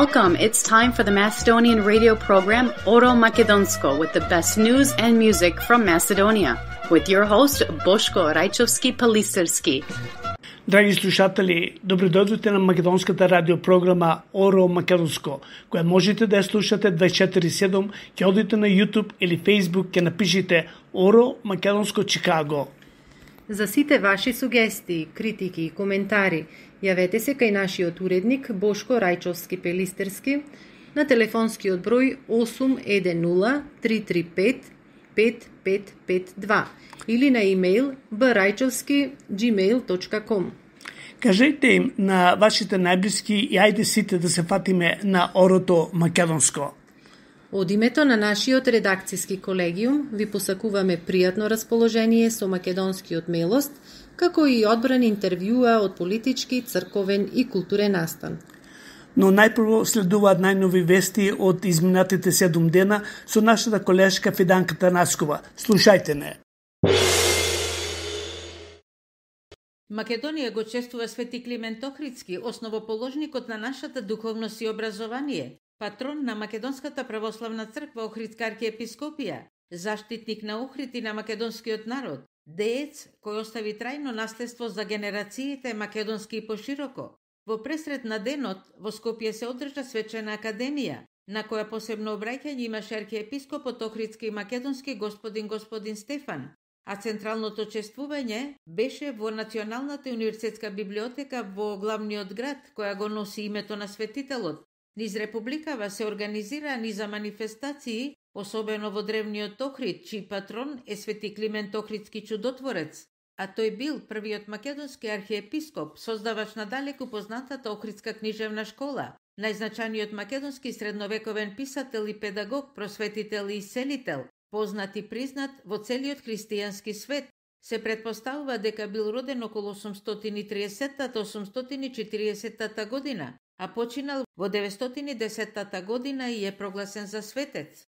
Welcome. It's time for the Macedonian radio program Oro Makedonsko with the best news and music from Macedonia with your host Boško Rajčovski Palisarski. Драги слушатели, добродојдовте на македонската радиопрограма Оро Македонско, која можете да ја слушате 24/7, ќе одите на YouTube или Facebook, ќе напишите Оро Македонско Чикаго. За сите ваши сугестии, критики и коментари, јавете се кај нашиот уредник Бошко Рајчовски Пелистерски на телефонскиот број 810 335 5552 или на имейл braјчовски.gmail.com. Кажете им на вашите најблиски и ајде сите да се фатиме на орото македонско. Од името на нашиот редакциски колегиум ви посакуваме пријатно расположение со македонскиот мелост, како и одбран интервјуа од политички, црковен и културен настан. Но најпрво следуваат најнови вести од изминатите седум дена со нашата колешка Фиданка Танаскова. Слушајте не. Македонија го чествува Свети Климент Охридски, основоположникот на нашата духовност и образование, патрон на Македонската православна црква Охридска архиепископија, заштитник на Охрид и на македонскиот народ, деец кој остави трајно наследство за генерациите македонски и пошироко. Во пресред на денот во Скопје се одржа свечена академија, на која посебно обраќање имаше архиепископот Охридски и македонски господин господин Стефан, а централното чествување беше во Националната универзитетска библиотека во главниот град, која го носи името на светителот. Низ Републикава се организира низа манифестации, особено во древниот Охрид, чиј патрон е свети Климент Охридски чудотворец, а тој бил првиот македонски архиепископ, создавач на далеку познатата Охридска книжевна школа, најзначаниот македонски средновековен писател и педагог, просветител и селител, познат и признат во целиот христијански свет. Се предпоставува дека бил роден околу 830-840 година, а починал во 910 година и е прогласен за светец.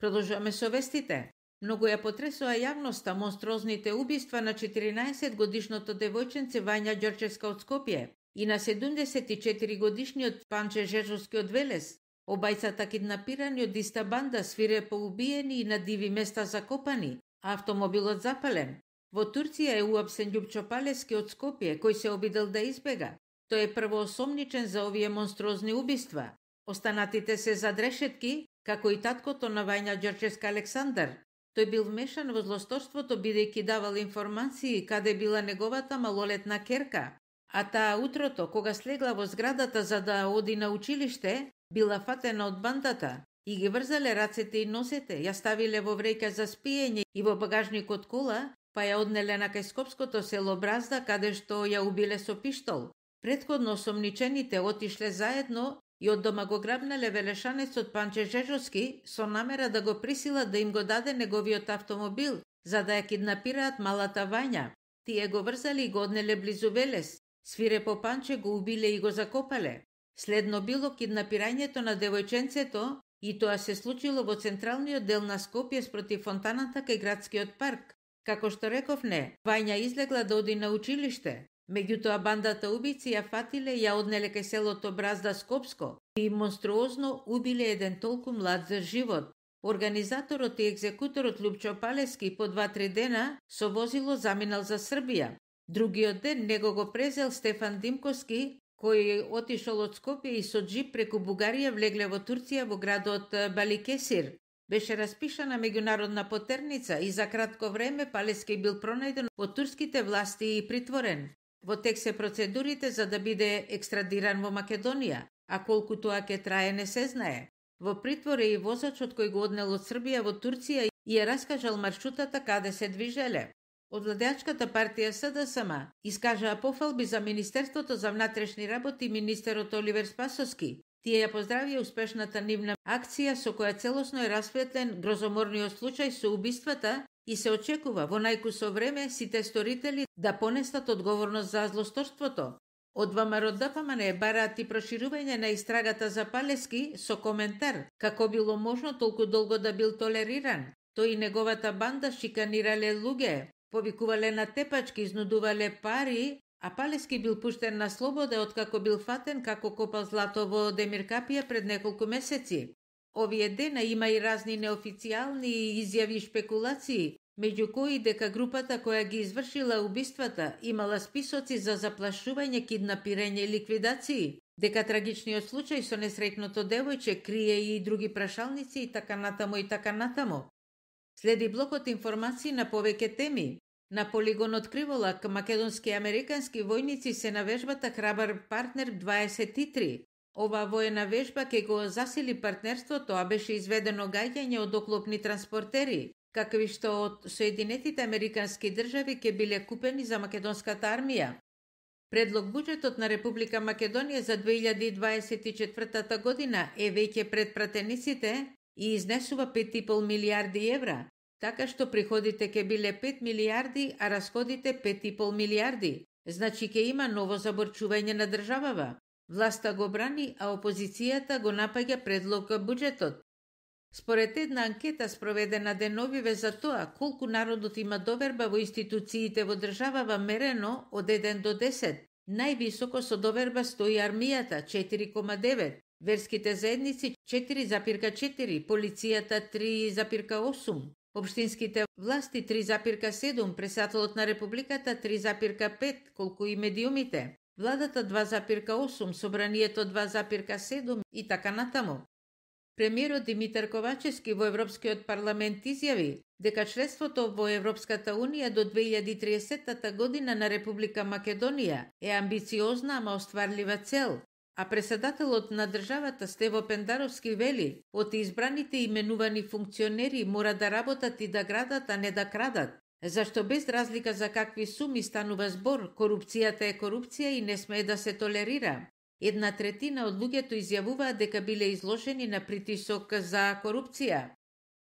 Продолжуваме со вестите. Многу ја потресоа јавноста монстрозните убиства на 14 годишното девојченце Вања Ѓорчевска од Скопје и на 74 годишниот Панче Жежовски од Велес, Обајцата киднапирани од иста банда свире поубиени и на диви места закопани, а автомобилот запален. Во Турција е уапсен Љупчо Палески од Скопје, кој се обидел да избега. Тој е првоосомничен за овие монстрозни убиства. Останатите се за дрешетки, како и таткото на Вајна Ѓорчевска Александар. Тој бил вмешан во злосторството бидејќи давал информации каде била неговата малолетна керка. А таа утрото, кога слегла во зградата за да оди на училиште, била фатена од бандата и ги врзале рацете и носете, ја ставиле во вреќа за спиење и во багажникот кола, па ја однеле на кај Скопското село Бразда, каде што ја убиле со пиштол. Предходно сомничените отишле заедно и од дома го грабнале велешанецот Панче Жежовски со намера да го присила да им го даде неговиот автомобил, за да ја киднапираат малата Вања. Тие го врзали и го однеле близу Велес. Свире по Панче го убиле и го закопале. Следно било киднапирањето на девојченцето и тоа се случило во централниот дел на Скопје спроти фонтаната кај градскиот парк. Како што реков не, Вања излегла да оди на училиште. Меѓутоа бандата убици ја фатиле и ја однеле кај селото Бразда Скопско и монструозно убиле еден толку млад за живот. Организаторот и екзекуторот Лупчо Палески по два-три дена со возило заминал за Србија. Другиот ден него го презел Стефан Димковски, кој отишол од Скопје и со джип преку Бугарија влегле во Турција во градот Баликесир. Беше распишана меѓународна потерница и за кратко време Палески бил пронајден во турските власти и притворен. Во тек се процедурите за да биде екстрадиран во Македонија, а колку тоа ќе трае не се знае. Во притвор е и возачот кој го однел од Србија во Турција и ја раскажал маршрутата каде се движеле. Од владеачката партија СДСМ искажаа пофалби за Министерството за внатрешни работи и министерот Оливер Спасовски. Тие ја поздравија успешната нивна акција со која целосно е расветлен грозоморниот случај со убиствата и се очекува во најкусо време сите сторители да понесат одговорност за злосторството. Од ВМРО ДПМН бараат и проширување на истрагата за Палески со коментар како било можно толку долго да бил толериран. Тој и неговата банда шиканирале луѓе, повикувале на тепачки, изнудувале пари, а Палески бил пуштен на слобода откако бил фатен како копал злато во Демиркапија пред неколку месеци. Овие дена има и разни неофицијални изјави и шпекулации, меѓу кои дека групата која ги извршила убиствата имала списоци за заплашување, киднапирање и ликвидации, дека трагичниот случај со несреќното девојче крие и други прашалници и така натаму и така натаму. Следи блокот информации на повеќе теми. На полигонот Криволак македонски и американски војници се на вежбата Храбар партнер 23, Ова воена вежба ке го засили партнерството, а беше изведено гаѓање од оклопни транспортери, какви што од Соединетите Американски држави ке биле купени за македонската армија. Предлог буџетот на Република Македонија за 2024 година е веќе пред пратениците и изнесува 5,5 милиарди евра, така што приходите ке биле 5 милиарди, а расходите 5,5 милиарди. Значи ке има ново заборчување на државава. Власта го брани, а опозицијата го напаѓа предлог буџетот. Според една анкета спроведена деновиве за тоа колку народот има доверба во институциите во државава мерено од 1 до 10, највисоко со доверба стои армијата 4,9, верските заедници 4,4, полицијата 3,8, Обштинските власти 3,7, пресателот на републиката 3,5, колку и медиумите владата 2,8, собранието 2,7 и така натаму. Премиерот Димитар Ковачевски во Европскиот парламент изјави дека членството во Европската Унија до 2030 година на Република Македонија е амбициозна, ама остварлива цел, а председателот на државата Стево Пендаровски вели, од избраните именувани функционери мора да работат и да градат, а не да крадат, Зашто без разлика за какви суми станува збор, корупцијата е корупција и не смее да се толерира. Една третина од луѓето изјавуваат дека биле изложени на притисок за корупција.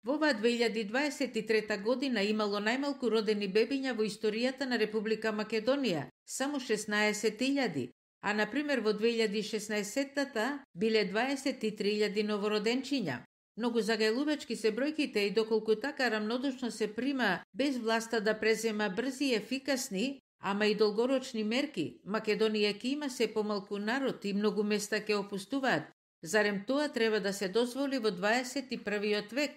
Во ова 2023 година имало најмалку родени бебиња во историјата на Република Македонија, само 16.000, а на пример во 2016 биле 23.000 новороденчиња. Многу загајлувачки се бројките и доколку така рамнодушно се прима без власта да презема брзи и ефикасни, ама и долгорочни мерки, Македонија ќе има се помалку народ и многу места ќе опустуваат. Зарем тоа треба да се дозволи во 21. век?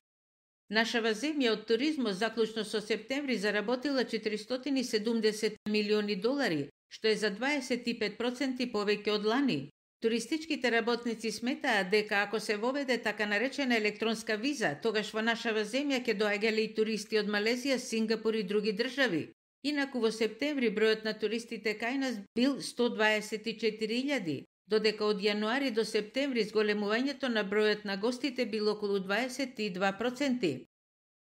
Нашава земја од туризмот заклучно со септември заработила 470 милиони долари, што е за 25% повеќе од лани. Туристичките работници сметаат дека ако се воведе така наречена електронска виза, тогаш во нашава земја ќе доаѓале и туристи од Малезија, Сингапур и други држави. Инаку во септември бројот на туристите кај нас бил 124.000, додека од јануари до септември зголемувањето на бројот на гостите било околу 22%.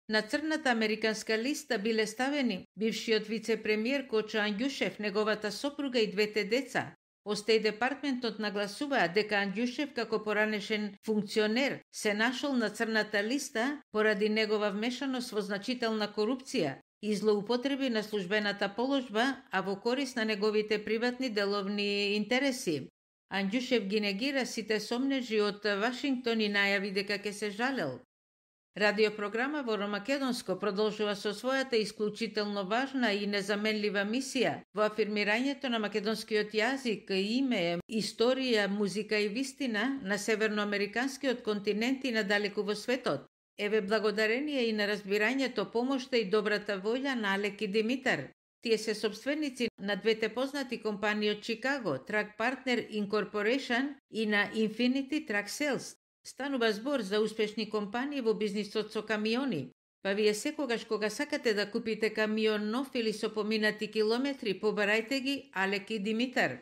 На црната американска листа биле ставени бившиот вице-премиер Кочо Анѓушев, неговата сопруга и двете деца, Остеј департментот нагласува дека Андјушев како поранешен функционер се нашол на црната листа поради негова вмешаност во значителна корупција и злоупотреби на службената положба, а во корис на неговите приватни деловни интереси. Андјушев ги негира сите сомнежи од Вашингтон и најави дека ќе се жалел. Радиопрограма во Ромакедонско продолжува со својата исклучително важна и незаменлива мисија во афирмирањето на македонскиот јазик, име, историја, музика и вистина на северноамериканскиот континент и надалеку во светот. Еве благодарение и на разбирањето, помошта и добрата волја на Алек и Димитар. Тие се собственици на двете познати компании од Чикаго, Track Partner Incorporation и на Infinity Track Sales, Станува збор за успешни компании во бизнисот со камиони. Па вие секогаш кога сакате да купите камион нов или со поминати километри, побарајте ги Алек и Димитар.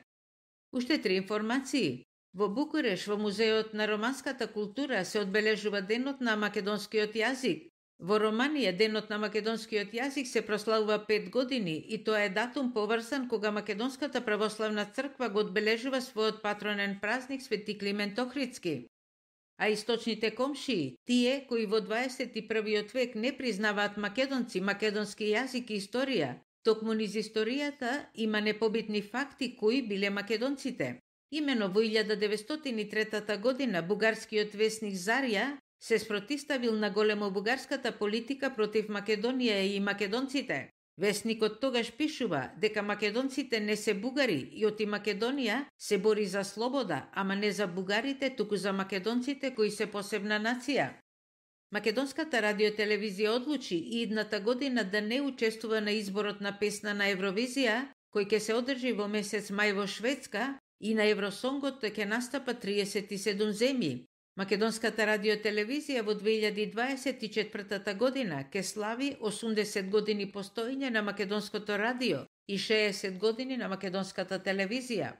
Уште три информации. Во Букуреш, во Музеот на романската култура, се одбележува Денот на македонскиот јазик. Во Романија Денот на македонскиот јазик се прославува 5 години и тоа е датум поврзан кога Македонската православна црква го одбележува својот патронен празник Свети Климент Охридски. А источните комшии, тие кои во 21. век не признаваат македонци, македонски јазик и историја, токму низ историјата има непобитни факти кои биле македонците. Имено во 1903 година бугарскиот вестник Зарја се спротиставил на големо бугарската политика против Македонија и македонците. Весникот тогаш пишува дека македонците не се бугари и оти Македонија се бори за слобода, ама не за бугарите, туку за македонците кои се посебна нација. Македонската радиотелевизија одлучи и идната година да не учествува на изборот на песна на Евровизија, кој ќе се одржи во месец мај во Шведска и на Евросонгот ќе настапа 37 земји. Македонската радиотелевизија во 2024 година ке слави 80 години постоење на македонското радио и 60 години на македонската телевизија.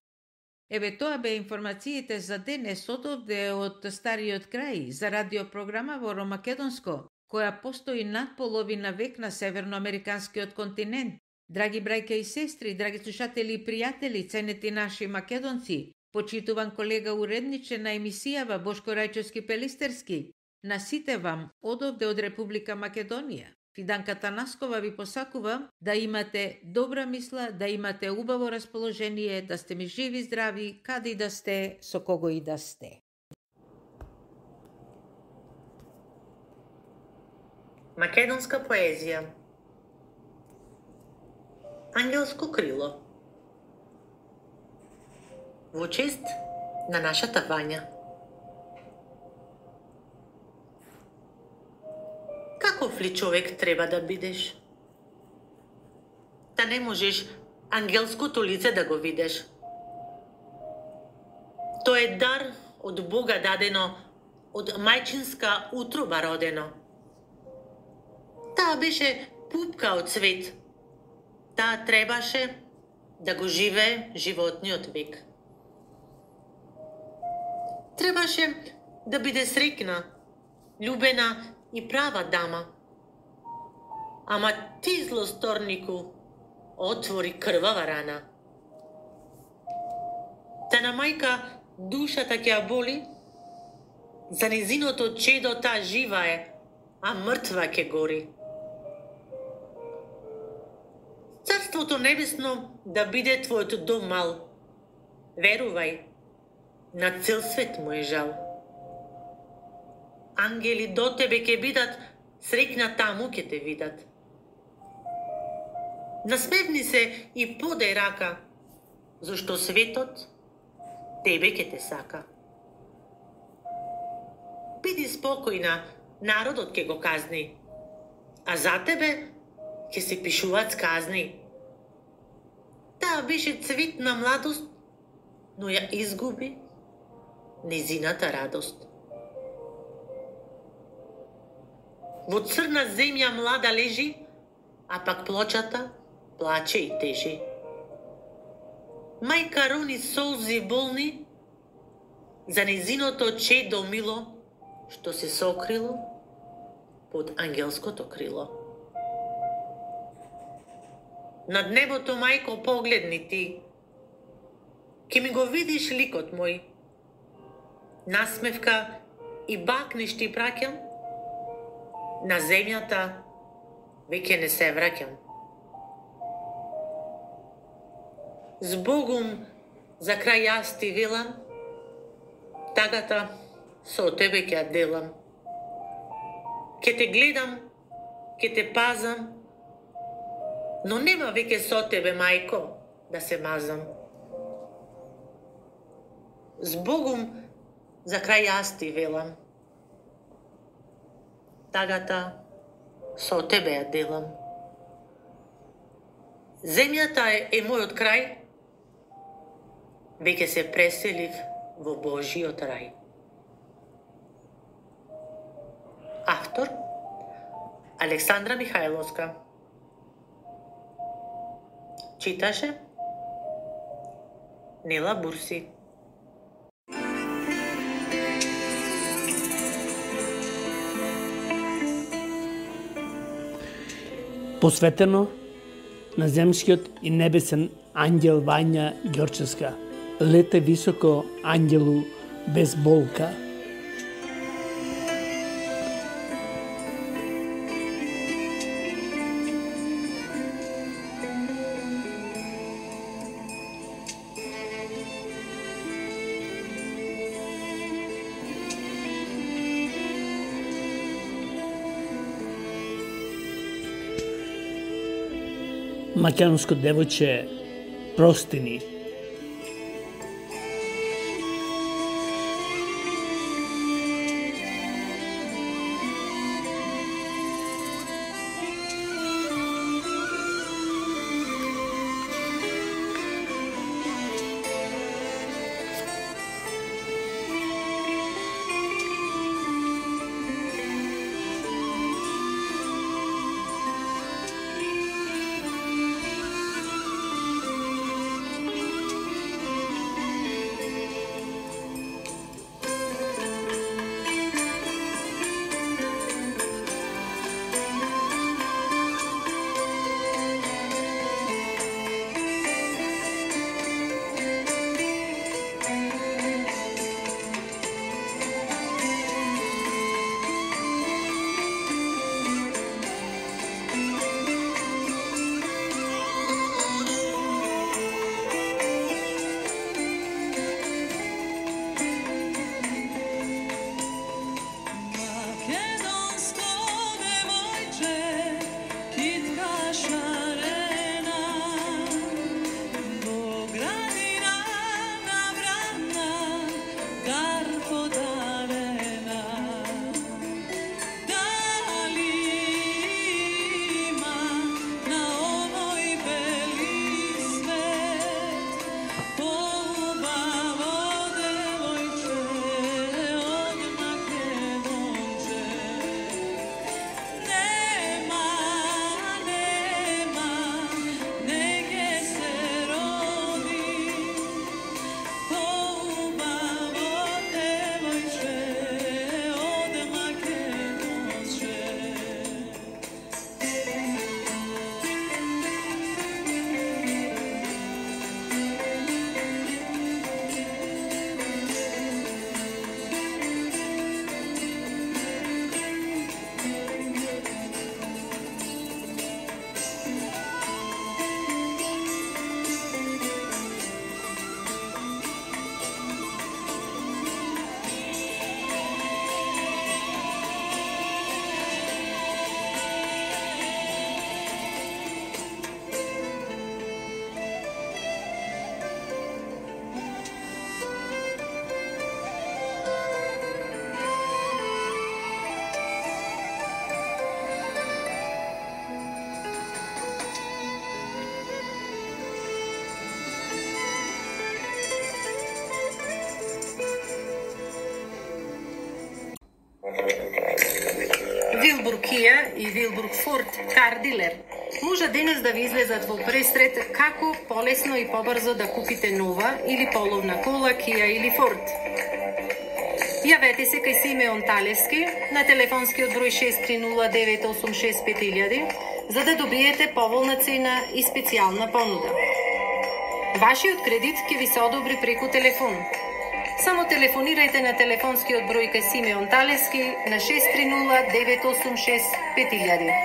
Еве тоа бе информациите за денес одовде од стариот крај за радиопрограма во Ромакедонско, која постои над половина век на северноамериканскиот континент. Драги брајке и сестри, драги слушатели и пријатели, ценети наши македонци, почитуван колега уредниче на емисијава Бошко Рајчевски Пелистерски, на сите вам одовде од Република Македонија. Фиданка Танаскова ви посакува да имате добра мисла, да имате убаво расположение, да сте ми живи, здрави, каде и да сте, со кого и да сте. Македонска поезија Ангелско крило во чест на нашата Вања. Каков ли човек треба да бидеш? Та не можеш ангелското лице да го видиш. Тоа е дар од Бога дадено, од мајчинска утроба родено. Таа беше пупка од цвет. Таа требаше да го живее животниот век. Требаше да биде срекна, љубена и права дама. Ама ти злосторнику отвори крвава рана. Та на мајка душата ќе ја боли, за незиното чедо та жива е, а мртва ќе гори. Царството небесно да биде твојот дом мал. Верувај, на цел свет му е жал. Ангели до тебе ќе бидат, срекна таму ќе те видат. Насмевни се и подај рака, зашто светот тебе ќе те сака. Биди спокојна, народот ќе го казни, а за тебе ќе се пишуваат сказни. Таа беше цвет на младост, но ја изгуби незината радост. Во црна земја млада лежи, а пак плочата плаче и тежи. Мајка рони солзи болни за незиното чедо мило, што се сокрило под ангелското крило. Над небото, мајко, погледни ти. Ке ми го видиш ликот мој, насмевка и бакнеш ти праќам, на земјата веќе не се враќам. Збогум за крај јас ти велам, тагата со тебе ќе делам. Ке те гледам, ке те пазам, но нема веќе со тебе, мајко, да се мазам. Збогум За крај јас ти велам. Тагата со тебе ја делам. Земјата е, е мојот крај, веќе се преселив во Божиот рај. Автор Александра Михајловска Читаше Нела Бурси посветено на земскиот и небесен ангел Вања Ѓорческа. Лете високо ангелу без болка. Македонско девојче простини. Форд Кар Дилер може денес да ви излезат во пресред како полесно и побрзо да купите нова или половна кола Кија или Форд. Јавете се кај Симеон Талевски на телефонскиот број 6309865000 за да добиете поволна цена и специјална понуда. Вашиот кредит ќе ви се одобри преку телефон Само телефонирајте на телефонскиот број кај Симеон Талески на 630-986-5000.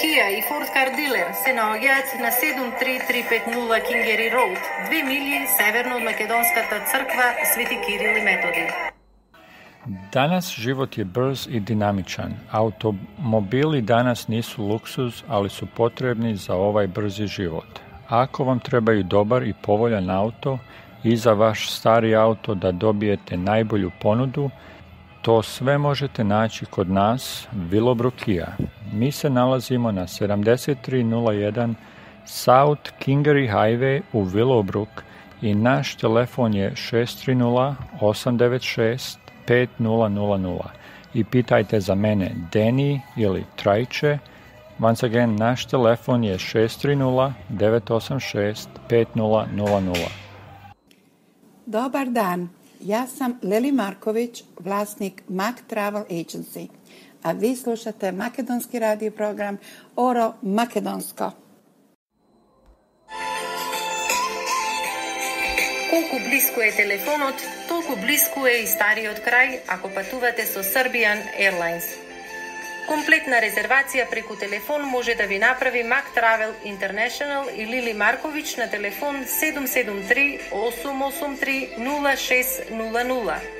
Kia i Ford Car Dealer se nalagjajo na 73350 Kingery Road, dve milije severno od makedonskata crkva Sveti Kirili Metodi. Danas život je brz i dinamičan. Automobili danas nisu luksuz, ali su potrebni za ovaj brzi život. Ako vam trebaju dobar i povoljan auto i za vaš stari auto da dobijete najbolju ponudu, to sve možete naći kod nas Vilobrukija. Mi se nalazimo na 7301 South Kingery Highway u Willowbrook i naš telefon je 630 896 5000 i pitajte za mene Deni ili Trajče. Once again, naš telefon je 630 986 5000. Dobar dan, ja sam Leli Marković, vlasnik Mac Travel Agency, А vi слушате македонски радио програм Оро Македонско. Колку блиску е телефонот, толку блиску е и стариот крај ако патувате со Serbian Airlines. Комплетна резервација преку телефон може да ви направи Mac Travel International и Лили Марковиќ на телефон 773 883 0600.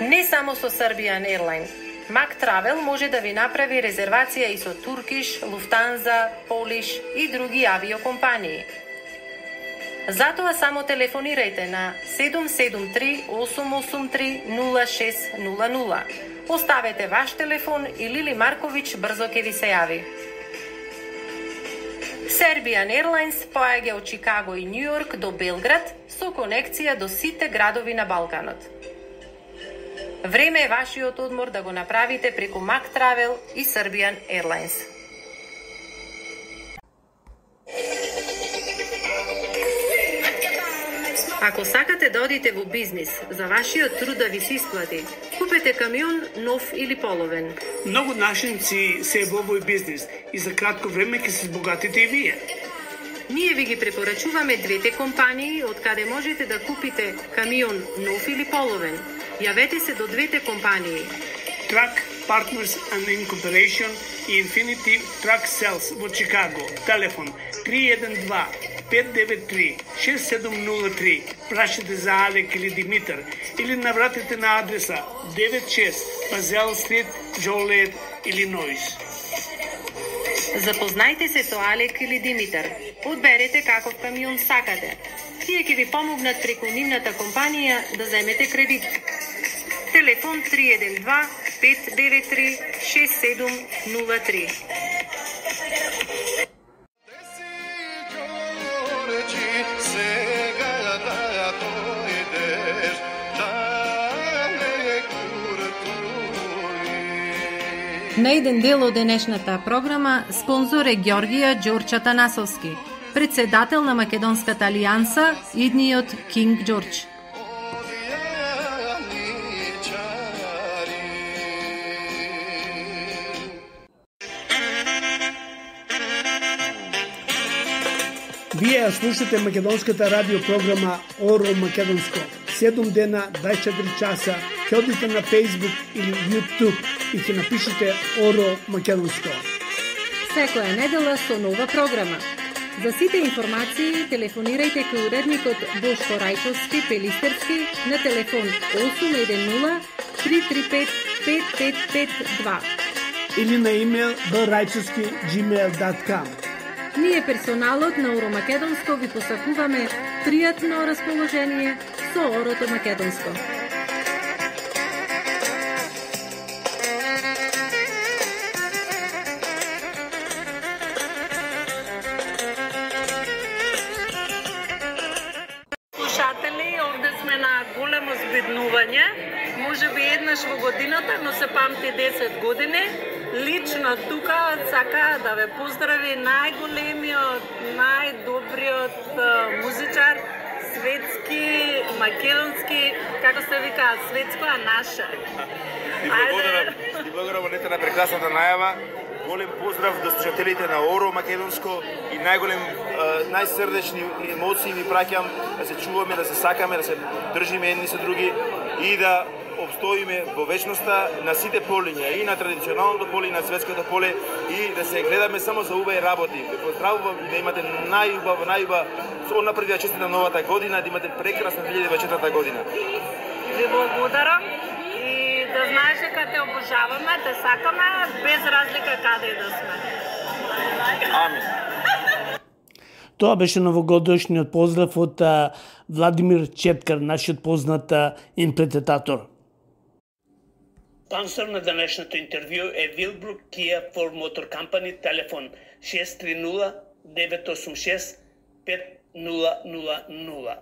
Не само со Serbian Airlines, Мак Travel може да ви направи резервација и со Туркиш, Луфтанза, Полиш и други авиокомпании. Затоа само телефонирајте на 773 883 0600. Оставете ваш телефон и Лили Марковиќ брзо ќе ви се јави. Serbian Airlines поаѓа од Чикаго и Њујорк до Белград со конекција до сите градови на Балканот. Време е вашиот одмор да го направите преку Mac Travel и Serbian Airlines. Ако сакате да одите во бизнис, за вашиот труд да ви се исплати, купете камион нов или половен. Многу нашинци се во овој бизнис и за кратко време ќе се збогатите и вие. Ние ви ги препорачуваме двете компании од каде можете да купите камион нов или половен. Јавете се до двете компании. Truck Partners and Incorporation и Infinity Truck Sales во Чикаго. Телефон 312 593 6703. Прашете за Алек или Димитар или навратете на адреса 96 Пазел Стрит, Джолет, Илинойс. Запознајте се со Алек или Димитар. Одберете каков камион сакате. Тие ќе ви помогнат преку нивната компанија да земете кредит. Телефон 312 593 6703. На еден дел од денешната програма спонзор е Ѓоргија Ѓорча Танасовски, председател на Македонската алијанса, идниот Кинг Ѓорџ. Вие ја слушате македонската радио програма Оро Македонско. 7 дена, 24 часа, ќе одите на Facebook или YouTube и ќе напишете Оро Македонско. Секоја недела со нова програма. За сите информации телефонирајте кај уредникот Бошко Рајчовски Пелистерски на телефон 810 335 5552 или на имейл braјчовски.gmail.com Ние персоналот на Оро Македонско ви посакуваме пријатно расположение со Орото Македонско. Македонски, како се вика, светско, а наше. И благодарам, и благодарам онете на прекрасната најава. Голем поздрав до слушателите на Оро Македонско и најголем, најсрдечни емоции ви праќам да се чуваме, да се сакаме, да се држиме едни со други и да обстоиме во вечноста на сите полиња, и на традиционалното поле, и на светското поле, и да се гледаме само за убави работи. Ве поздравувам и да имате најубава, најубава, со напред да честита новата година, да имате прекрасна 2024 година. Ви благодарам и да знаеш дека те обожаваме, те сакаме, без разлика каде и да сме. Амин. Тоа беше новогодишниот поздрав од Владимир Четкар, нашиот познат интерпретатор. Спонсор на денешното интервју е Wilbrook Kia Ford Motor Company, телефон 630 986 5000.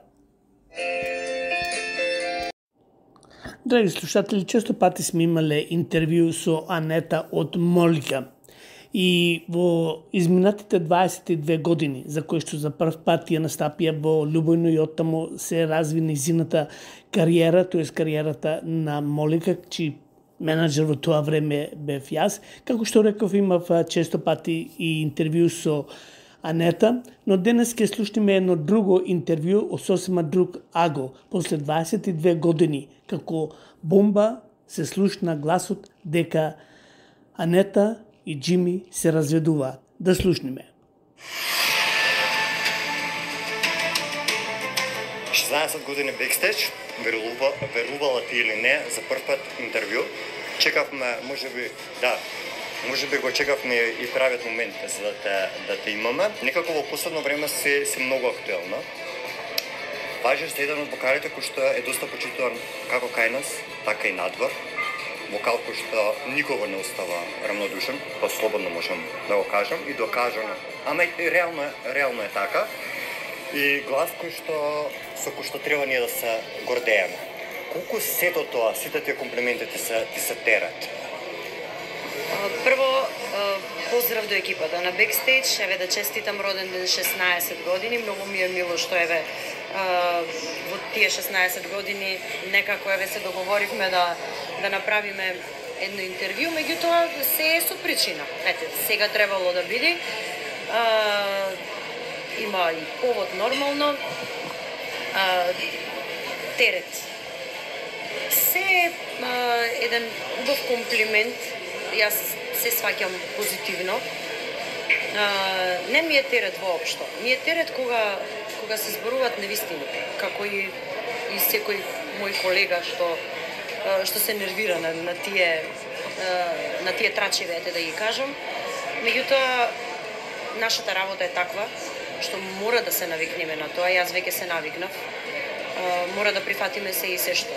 Драги слушатели, често пати сме имале интервју со Анета од Молика. И во изминатите 22 години, за кои што за прв пат ја настапија во Любојно и оттаму се разви низината кариера, тоест кариерата на Молика, чиј менеджер во тоа време бев јас. Како што реков, имав често пати и интервју со Анета, но денес ќе слушнеме едно друго интервју од сосема друг Аго, после 22 години, како бомба се слушна гласот дека Анета и Джими се разведуваат. Да слушнеме. 16 години бекстеч, верува, верувала ти или не, за прв пат интервју. чекавме, може би, да, може би го чекавме и правиот момент за да те, да те имаме. Некако во последно време се, се многу актуелна. Важи за да еден од вокалите кој што е доста почитуван како кај нас, така и надвор. Вокал кој што никого не остава рамнодушен, па слободно можам да го кажам и докажано. Ама и реално, реално е така. И глас кој што со кој што треба ние да се гордееме. Колку сето тоа, сите тие комплименти ти се, ти се терат? Прво, поздрав до екипата на Бекстейдж, еве да честитам роден ден 16 години, многу ми е мило што еве во тие 16 години некако еве се договоривме да да направиме едно интервју, меѓутоа се е со причина. Ете, сега требало да биде. А, има и повод нормално. А, терет. Се е еден убав комплимент. Јас се сваќам позитивно. А, не ми е терет воопшто. Ми е терет кога кога се зборуваат невистини, како и и секој мој колега што што се нервира на, на тие на тие трачеви, ете да ги кажам. Меѓутоа нашата работа е таква што мора да се навикнеме на тоа. Јас веќе се навикнав. Мора да прифатиме се и се што.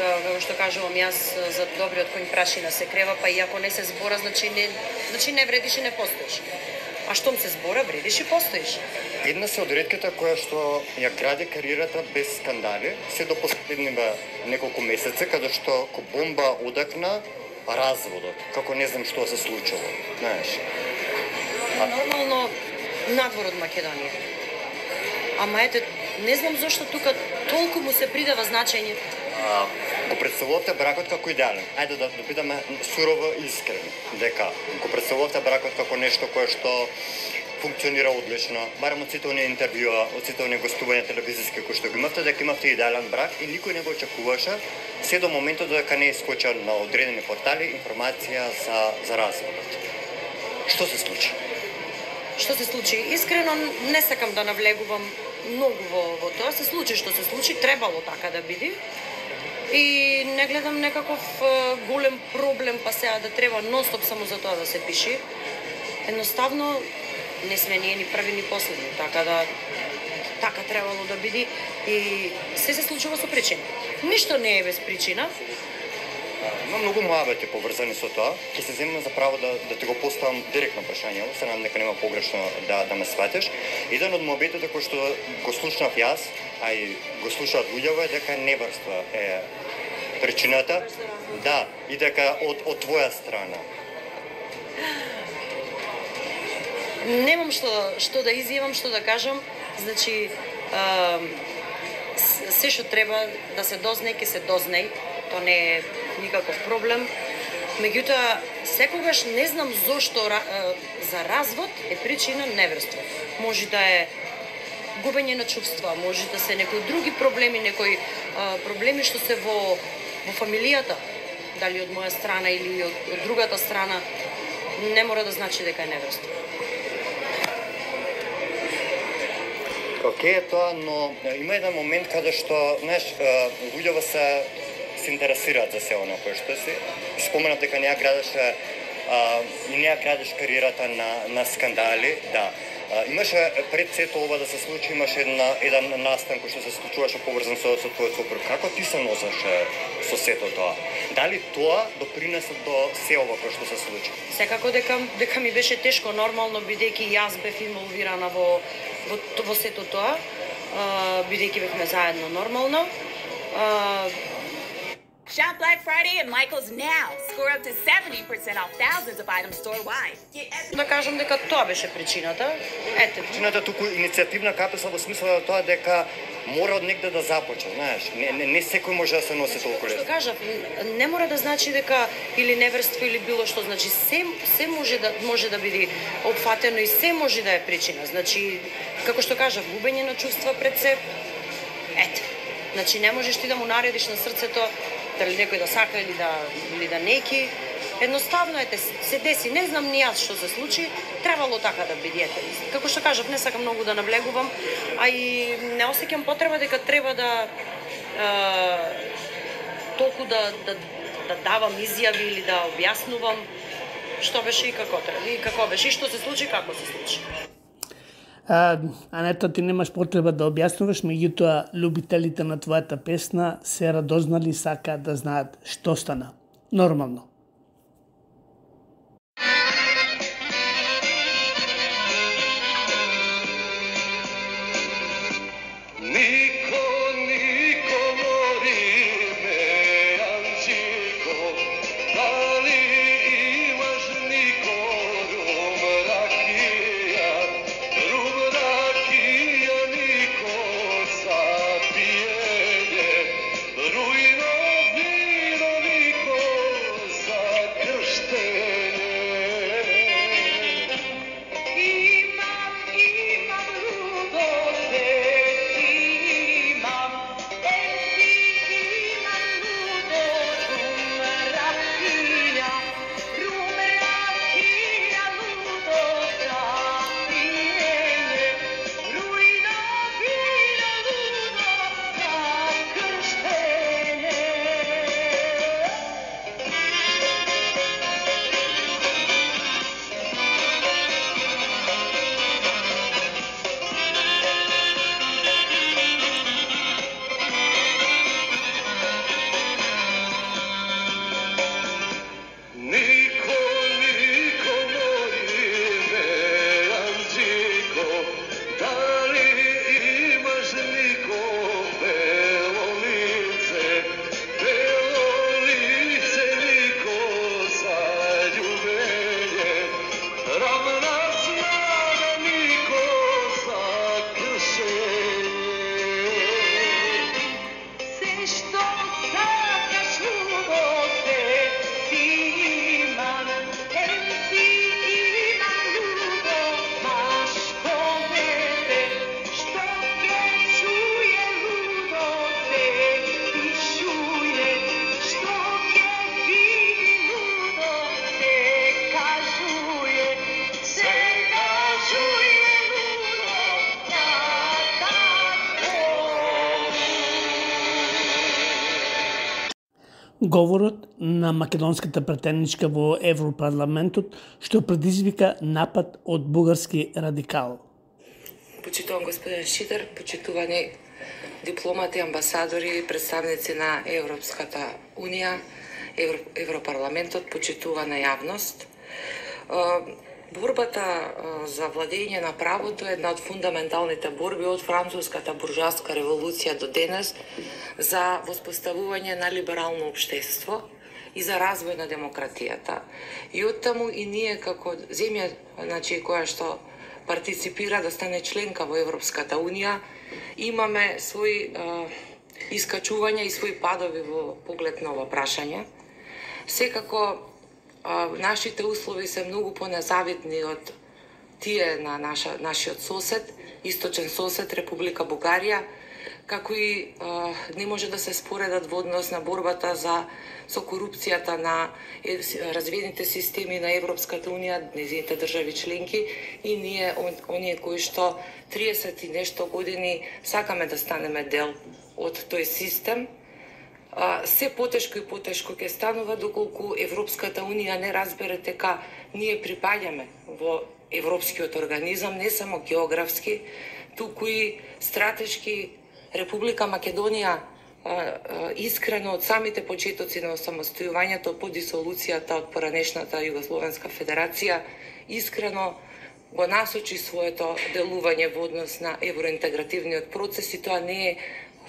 Како што кажувам јас за добриот кој прашина се крева, па и ако не се збора, значи не, значи не вредиш и не постоиш. А штом се збора, вредиш и постоиш. Една се од редките која што ја гради кариерата без скандали, се до последниве неколку месеци, каде што ко бомба удакна разводот, како не знам што се случило, знаеш. А... Нормално надвор од Македонија. Ама ете, не знам зошто тука толку му се придава значење. А, го представувате бракот како идеален. Ајде да, да бидеме сурово искрени, дека го представувате бракот како нешто кое што функционира одлично, барем од сите оние интервјуа, од сите оние гостувања телевизиски кои што ги имавте, дека имавте идеален брак и никој не го очекуваше, се до моментот дека не искоча на одредени портали информација за, за разводот. Што се случи? Што се случи? Искрено не сакам да навлегувам многу во, во тоа. Се случи што се случи, требало така да биде. И не гледам некаков голем проблем, па сега да треба ностоп само за тоа да се пише. Едноставно не сме ние ни први ни последни, така да така требало да биде и се се случува со причина. Ништо не е без причина. Има многу моабети поврзани со тоа. Ќе се земам за право да, да ти го поставам директно прашање, се надам дека нема погрешно да, да ме сватеш. Еден од моабетите кој што го слушнав јас, а и го слушаат луѓето е дека неврство е причината. Да, и дека од, од твоја страна. Немам што што да изјавам, што да кажам. Значи, а, се што треба да се дознае, ќе се дознае. Тоа не е никаков проблем. Меѓутоа, секогаш не знам зошто за развод е причина неверство. Може да е губење на чувства, може да се некои други проблеми, некои проблеми што се во во фамилијата, дали од моја страна или од, од другата страна, не мора да значи дека е неверство. Океј е тоа, но има еден момент каде што, знаеш, луѓето се се интересираат за се оно кое што си. Споменав дека не ја градеше а, и не ја градеш кариерата на, на скандали, да. А, имаше пред сето ова да се случи, имаше една, еден настан кој што се случуваше поврзан со, со твојот сопруг. Како ти се носеше со сето тоа? Дали тоа допринесе до се ова кој што се случи? Секако дека дека ми беше тешко нормално бидејќи јас бев инволвирана во во, во сето тоа, бидејќи бевме заедно нормално. Shop Black Friday at Michael's now. Score up to 70% off thousands of items store-wide. Да кажам дека тоа беше причината. Ете, причината туку иницијативна капесла во смисла на тоа дека мора од негде да започне, знаеш. Не, не, не секој може да се носи толку лесно. Што кажав, не мора да значи дека или неверство или било што, значи се се може да може да биде опфатено и се може да е причина. Значи, како што кажав, губење на чувства пред се. Ете. Значи не можеш ти да му наредиш на срцето дали некој да сака или да или да неки. Едноставно ете се деси, не знам ни јас што се случи, требало така да биде. Како што кажав, не сакам многу да навлегувам, а и не осеќам потреба дека треба да е, толку да да да давам изјави или да објаснувам што беше и како и како беше и што се случи како се случи. А, Анета, ти немаш потреба да објаснуваш, меѓутоа любителите на твојата песна се радознали и сакаат да знаат што стана. Нормално. Говорот на македонската претеничка во Европарламентот што предизвика напад од бугарски радикал. Почитувам господин Шидер, почитувани дипломати, амбасадори, представници на Европската Унија, Европарламентот, почитувана јавност. Борбата за владење на правото е една од фундаменталните борби од француската буржуаска револуција до денес за воспоставување на либерално општество и за развој на демократијата. И оттаму и ние како земја, значи која што партиципира да стане членка во Европската унија, имаме своји искачувања и своји падови во поглед на ова прашање. Секако а, нашите услови се многу поназавидни од тие на наша, нашиот сосед, источен сосед Република Бугарија, како и а, не може да се споредат во однос на борбата за со корупцијата на развиените системи на Европската унија, незините држави членки и ние оние кои што 30 и нешто години сакаме да станеме дел од тој систем а, се потешко и потешко ќе станува доколку Европската Унија не разбере дека ние припаѓаме во европскиот организам, не само географски, туку и стратешки. Република Македонија а, а, искрено од самите почетоци на осамостојувањето по дисолуцијата од поранешната Југословенска федерација, искрено го насочи своето делување во однос на евроинтегративниот процес и тоа не е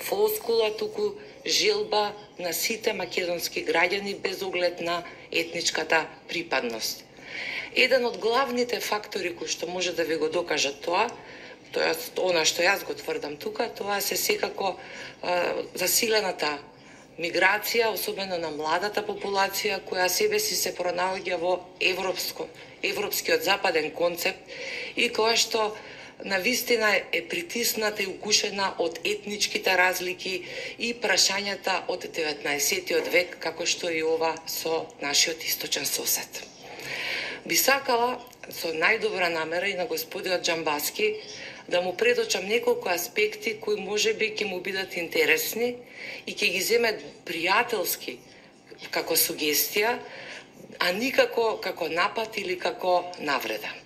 флоскула, туку желба на сите македонски граѓани без оглед на етничката припадност. Еден од главните фактори кои што може да ви го докажат тоа, тоа она што јас го тврдам тука, тоа се секако а, засилената миграција, особено на младата популација која себе си се пронаоѓа во европско, европскиот западен концепт и која што на вистина е притисната и укушена од етничките разлики и прашањата од 19. век, како што и ова со нашиот источен сосед. Би сакала со најдобра намера и на господинот Джамбаски да му предочам неколку аспекти кои може би ќе му бидат интересни и ќе ги земе пријателски како сугестија, а никако како напад или како навреда.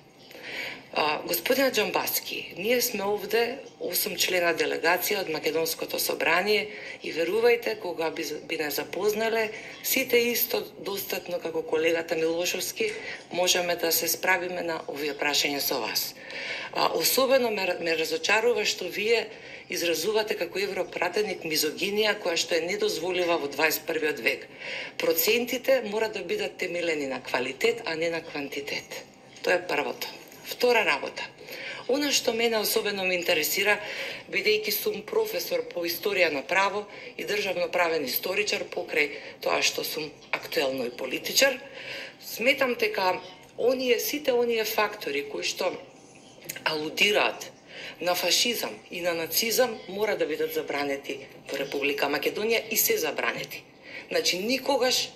А, господина Джамбаски, ние сме овде 8 члена делегација од Македонското собрание и верувајте кога би, би не запознале, сите исто достатно како колегата Милошовски можеме да се справиме на овие прашања со вас. А, особено ме, ме разочарува што вие изразувате како европратеник мизогинија која што е недозволива во 21 век. Процентите мора да бидат темелени на квалитет, а не на квантитет. Тоа е првото. Втора работа. Она што мене особено ме интересира, бидејќи сум професор по историја на право и државно правен историчар покрај тоа што сум актуелно и политичар, сметам дека оние сите оние фактори кои што алудираат на фашизам и на нацизам мора да бидат забранети во Република Македонија и се забранети. Значи никогаш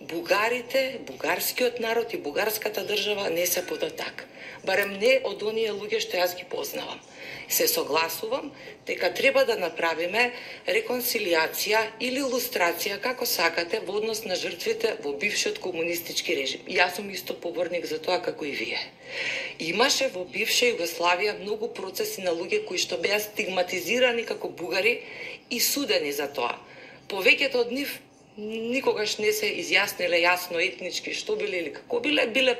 бугарите, бугарскиот народ и бугарската држава не се податак. Така. барем не од оние луѓе што јас ги познавам. Се согласувам дека треба да направиме реконсилијација или илустрација како сакате во однос на жртвите во бившиот комунистички режим. Јас сум исто поборник за тоа како и вие. Имаше во бивша Југославија многу процеси на луѓе кои што беа стигматизирани како бугари и судени за тоа. Повеќето од нив никогаш не се изјасниле јасно етнички што биле или како биле, биле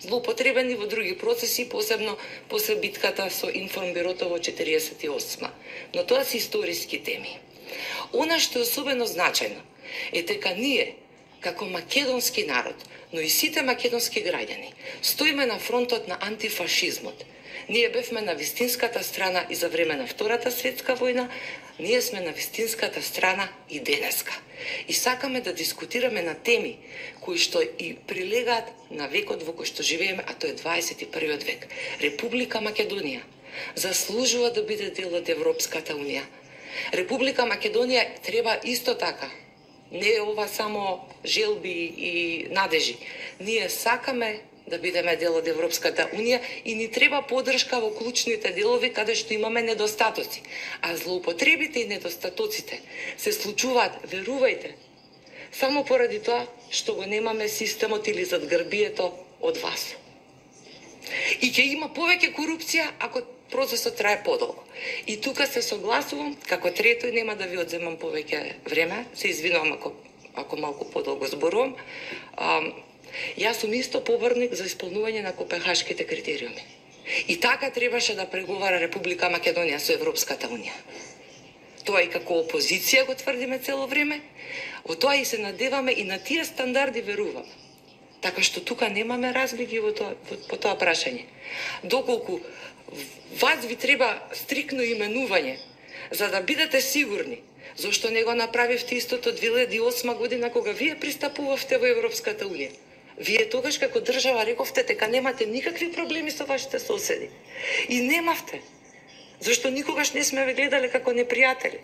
злоупотребени во други процеси, посебно после битката со Информбирото во 48 Но тоа се историски теми. Она што е особено значајно е дека ние, како македонски народ, но и сите македонски граѓани, стоиме на фронтот на антифашизмот. Ние бевме на вистинската страна и за време на Втората светска војна, ние сме на вистинската страна и денеска. И сакаме да дискутираме на теми кои што и прилегаат на векот во кој што живееме, а тоа е 21 век. Република Македонија заслужува да биде дел од Европската Унија. Република Македонија треба исто така не е ова само желби и надежи. Ние сакаме да бидеме дел од Европската Унија и ни треба подршка во клучните делови каде што имаме недостатоци. А злоупотребите и недостатоците се случуваат, верувајте, само поради тоа што го немаме системот или задгрбието од вас. И ќе има повеќе корупција ако процесот трае подолго. И тука се согласувам, како трето и нема да ви одземам повеќе време, се извинувам ако ако малку подолго зборувам. Јас сум исто поборник за исполнување на копенхашките критериуми. И така требаше да преговара Република Македонија со Европската Унија. Тоа и како опозиција го тврдиме цело време, во тоа и се надеваме и на тие стандарди веруваме. Така што тука немаме разлики во тоа, во, по тоа прашање. Доколку вас ви треба стрикно именување, за да бидете сигурни зошто не го направивте истото 2008 година кога вие пристапувавте во Европската Унија. Вие тогаш како држава рековте дека немате никакви проблеми со вашите соседи. И немавте. Зашто никогаш не сме ве гледале како непријатели.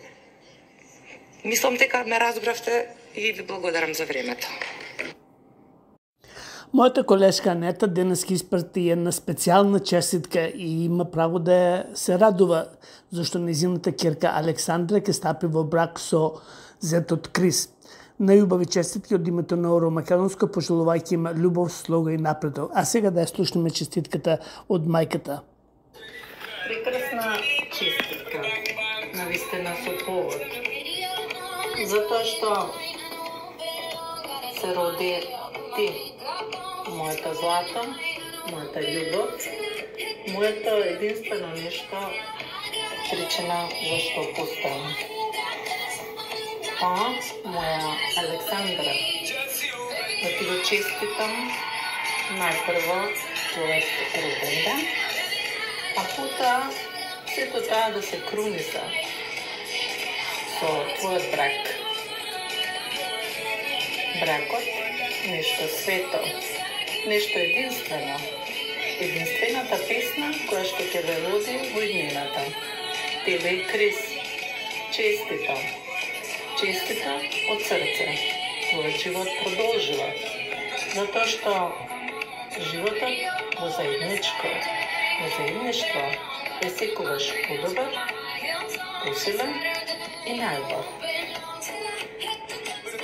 Мислам дека ме разбравте и ви благодарам за времето. Мојата колешка Анета денес ги испрати една специјална честитка и има право да се радува, зашто незината керка Александра ке стапи во брак со зетот Крис најубави честитки од името на Оро Македонско, пожелувајќи им љубов, слога и напредок. А сега да ја слушнеме честитката од мајката. Прекрасна честитка, навистина со повод. Затоа што се роди ти, мојата злата, мојата љубов, моето единствено нешто причина зашто постојам па, моја Александра, да ти го честитам најпрво твојот роденден, а пута сето тоа да се круниса со твојот брак. Бракот, нешто свето, нешто единствено, единствената песна која што ќе ве води во иднината. Тебе и Крис, честитам! Честита од срце. Твојот живот продолжува. Затоа што животот во заедничко, во заедничко е секогаш подобар, посилен и најбор.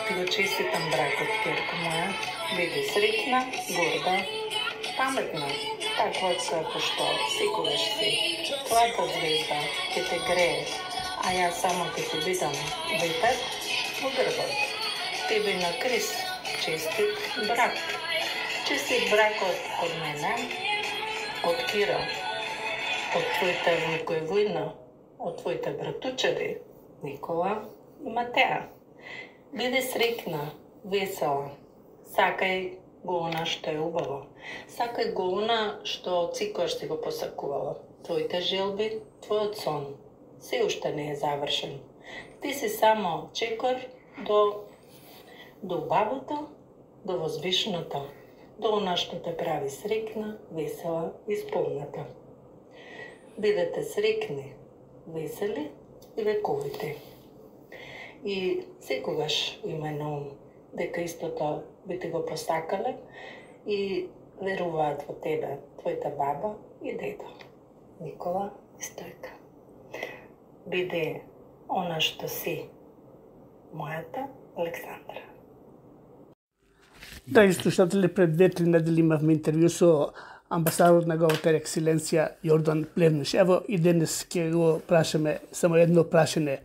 ти го честитам бракот, керко моја. Биди среќна, горда, паметна, таква како што секогаш си. Твојата звезда ќе те грее, а ја само ќе ти видам ветер во грбот. Тебе на Крис, честит брак. Честит бракот од мене, од Кира, од твоите внуко и војна, од твоите братучери, Никола и Матеа. Биде срекна, весела, сакај го она што е убаво. Сакај го она што цикош ти го посакувала. Твоите желби, твојот сон, се уште не е завршен. Ти си само чекор до до убавото, до возвишното, до она што те прави срекна, весела и сполната. Бидете срекни, весели и вековите. И секогаш има на ум дека истото би те го посакале и веруваат во тебе, твојата баба и дедо. Никола и Стојка. Биде она што си, мојата Александра. Да, слушатели, пред две-три недели имавме интервју со амбасадорот на Говата Екселенција Јордан Плевниш. Ево и денес ќе го прашаме само едно прашање.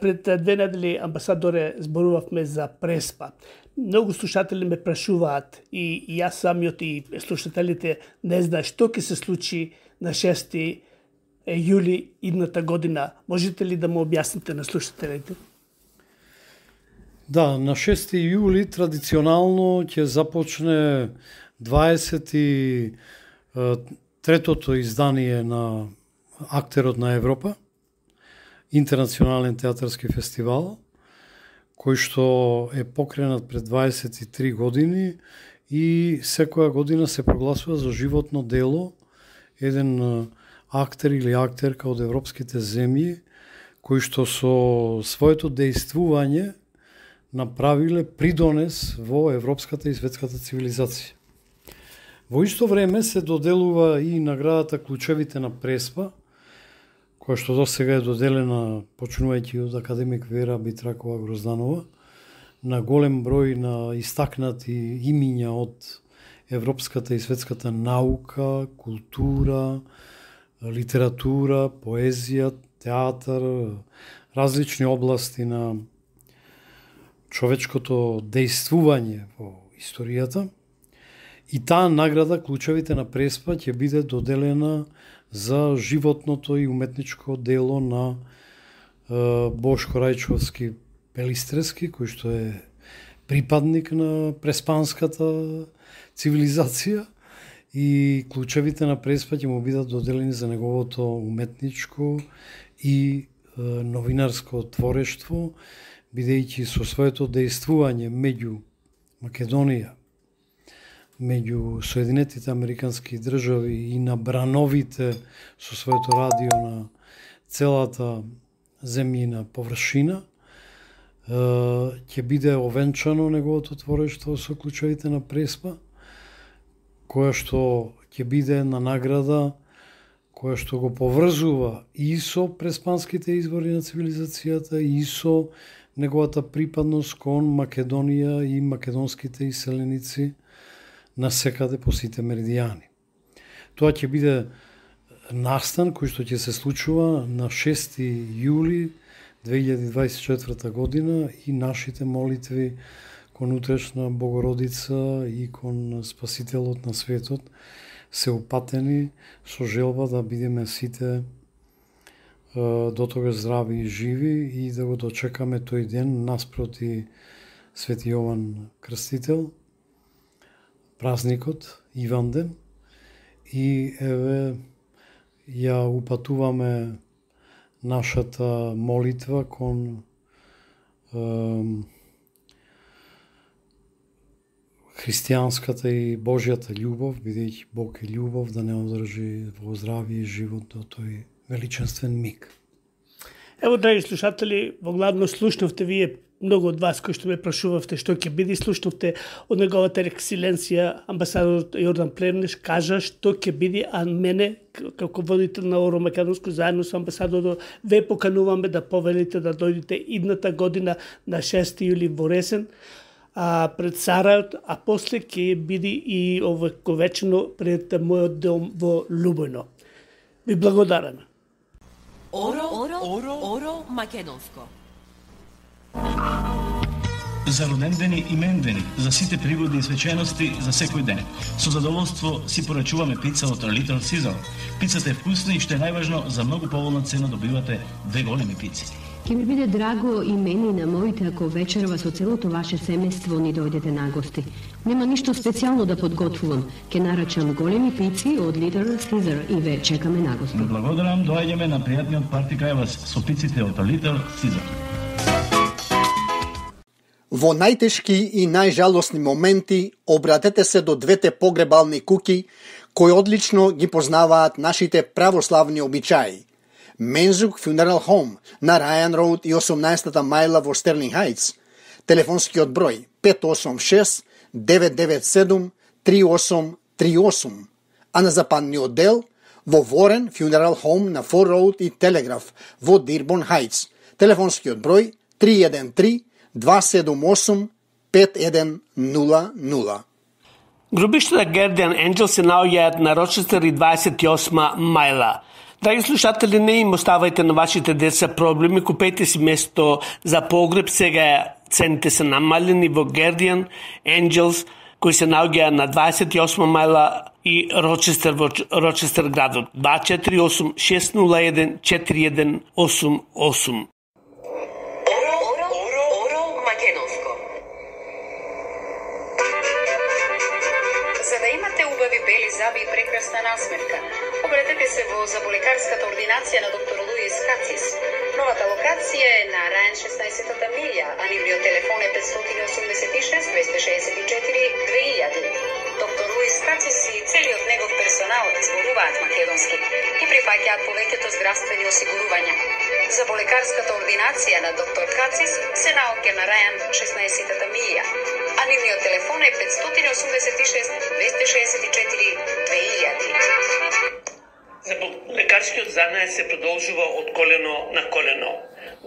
Пред две недели амбасадоре зборувавме за преспа. Многу слушатели ме прашуваат и, и јас самиот и слушателите не знае што ќе се случи на 6 јули идната година. Можете ли да му објасните на слушателите? Да, на 6 јули традиционално ќе започне 23-тото издание на Актерот на Европа, интернационален театарски фестивал, кој што е покренат пред 23 години и секоја година се прогласува за животно дело еден актер или актерка од европските земји кои што со своето дејствување направиле придонес во европската и светската цивилизација. Во исто време се доделува и наградата Клучевите на Преспа, која што до сега е доделена, почнувајќи од академик Вера Битракова Грозданова, на голем број на истакнати имиња од европската и светската наука, култура, литература, поезија, театар, различни области на човечкото дејствување во историјата. И таа награда, Клучевите на Преспа, ќе биде доделена за животното и уметничко дело на Бошко Рајчовски Пелистрески, кој што е припадник на преспанската цивилизација и клучевите на Преспа ќе му бидат доделени за неговото уметничко и е, новинарско творештво, бидејќи со своето дејствување меѓу Македонија, меѓу Соединетите Американски држави и на брановите со своето радио на целата земјина површина, ќе биде овенчано неговото творештво со клучевите на Преспа, која што ќе биде на награда која што го поврзува и со преспанските извори на цивилизацијата и со неговата припадност кон Македонија и македонските иселеници на секаде по сите меридијани. Тоа ќе биде настан кој што ќе се случува на 6 јули 2024 година и нашите молитви кон утрешна Богородица и кон Спасителот на светот се упатени со желба да бидеме сите до тога здрави и живи и да го дочекаме тој ден наспроти Свети Јован Крстител, празникот, Иванден, и еве ја упатуваме нашата молитва кон е, христијанската и Божјата љубов, бидејќи Бог е љубов, да не одржи во здравје и живот до тој величенствен миг. Ево, драги слушатели, во главно слушнавте вие многу од вас кои што ме прашувавте што ќе биде, слушнавте од неговата екселенција амбасадор Јордан Плевнеш кажа што ќе биде, а мене како водител на Оро Македонско заедно со амбасадорот ве покануваме да повелите да дојдете идната година на 6 јули во Ресен а, пред Сарајот, а после ќе биде и овековечено пред мојот дом во Лубојно. Ви благодарам. Оро, оро, оро, оро македонско. За родендени и мендени, за сите пригоди и свечености за секој ден. Со задоволство си порачуваме пица од Little Caesar. Пицата е вкусна и што е најважно, за многу поволна цена добивате две големи пици. Ке ми биде драго и мене и на моите ако вечерва со целото ваше семејство ни дојдете на гости. Нема ништо специјално да подготвувам. Ке нарачам големи пици од Little Caesar и ве чекаме на гости. Благодарам, доаѓаме на пријатниот парти кај вас со пиците од Little Caesar. Во најтешки и најжалосни моменти обратете се до двете погребални куки кои одлично ги познаваат нашите православни обичаи. Мензук Funeral Home на Райан Роуд и 18-та мајла во Стерлинг Хајтс. Телефонскиот број 586 997 3838. А на западниот дел во Ворен Funeral Home на Фор Роуд и Телеграф во Дирбон Хајтс. Телефонскиот број 313 278 5100. Грубиштата Гердиан Енджел се наоѓаат на Рочестер и 28 мајла. Драги слушатели, не им оставајте на вашите деца проблеми, купете си место за погреб, сега цените се намалени во Guardian Angels, кои се наоѓа на 28 мајла и Рочестер во Рочестер градот. 248 601 4188. Дебели заби и прекрасна насмевка. Обратете се во заболекарската ординација на доктор Луис Кацис. Новата локација е на Рајан 16-та милја, а нивниот телефон е 586 264 2000. Доктор Луис Кацис и целиот негов персонал зборуваат македонски и прифаќаат повеќето здравствени осигурувања. Заболекарската ординација на доктор Кацис се наоѓа на Рајан 16-та милја, а нивниот телефон е 586 264 лекарскиот занае се продолжува од колено на колено.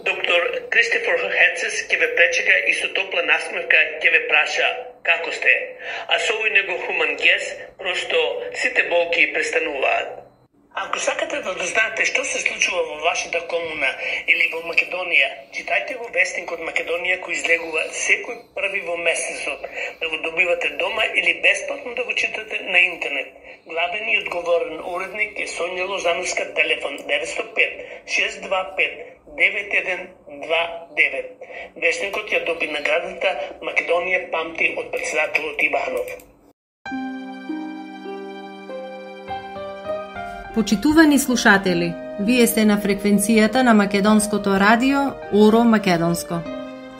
Доктор Кристофер Хецес ќе ве пречека и со топла насмевка ќе ве праша како сте. А со овој него хуман гес, просто сите болки престануваат. Ако сакате да дознаете што се случува во вашата комуна или во Македонија, читајте го вестникот Македонија кој излегува секој први во месецот, да го добивате дома или бесплатно да го читате на интернет. Главен и одговорен уредник е Сонја Лозановска, телефон 905 625 9129. Вестникот ја доби наградата Македонија памти од председателот Иванов. Почитувани слушатели, вие сте на фреквенцијата на Македонското радио Оро Македонско.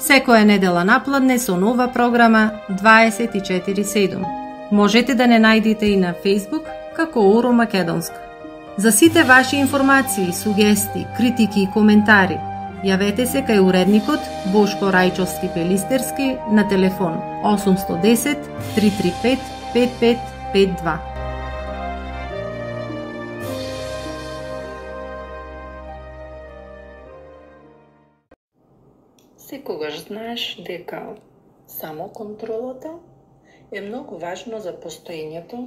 Секоја недела напладне со нова програма 24/7. Можете да не најдете и на Facebook како Оро Македонско. За сите ваши информации, сугести, критики и коментари, јавете се кај уредникот Бошко Рајчовски Пелистерски на телефон 810 335 5552. Секогаш знаеш дека само контролата е многу важно за постоењето,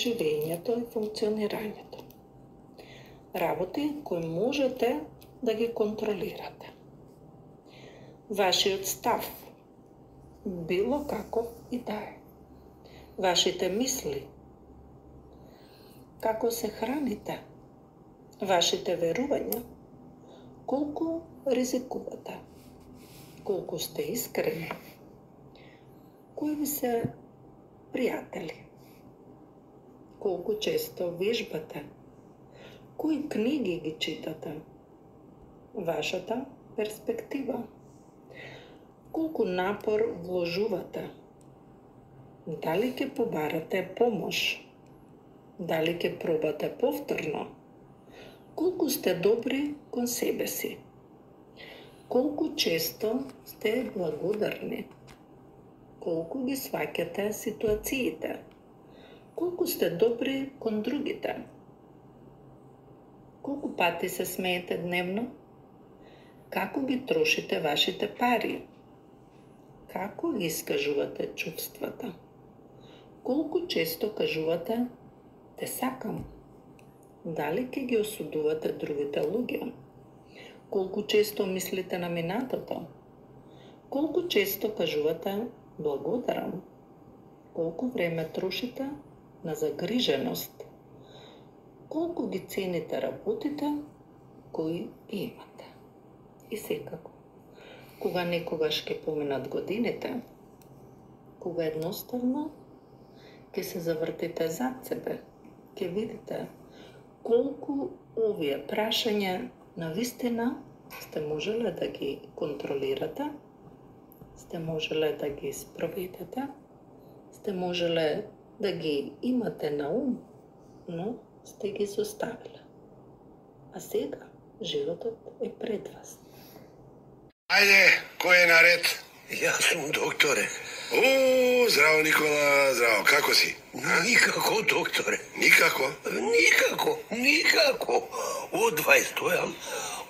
живењето и функционирањето. Работи кои можете да ги контролирате. Вашиот став, било како и да е. Вашите мисли, како се храните, вашите верувања, колку ризикувате колку сте искрени, кои ви се пријатели, колку често вежбате, кои книги ги читате, вашата перспектива, колку напор вложувате, дали ќе побарате помош, дали ќе пробате повторно, колку сте добри кон себе си, Колку често сте благодарни? Колку ги сваќате ситуациите? Колку сте добри кон другите? Колку пати се смеете дневно? Како ги трошите вашите пари? Како ги искажувате чувствата? Колку често кажувате те сакам? Дали ќе ги осудувате другите луѓе? Колку често мислите на минатото? Колку често кажувате благодарам? Колку време трошите на загриженост? Колку ги цените работите кои имате? И секако, кога некогаш ќе поминат годините, кога едноставно ќе се завртите зад себе, ќе видите колку овие прашања на вистина сте можеле да ги контролирате, сте можеле да ги спроведете, сте можеле да ги имате на ум, но сте ги составиле. А сега животот е пред вас. Ајде, кој е наред? Јас сум докторе. О, здраво Никола, здраво, како си? Никако, докторе. Никако? Никако, никако. Одвај стојам,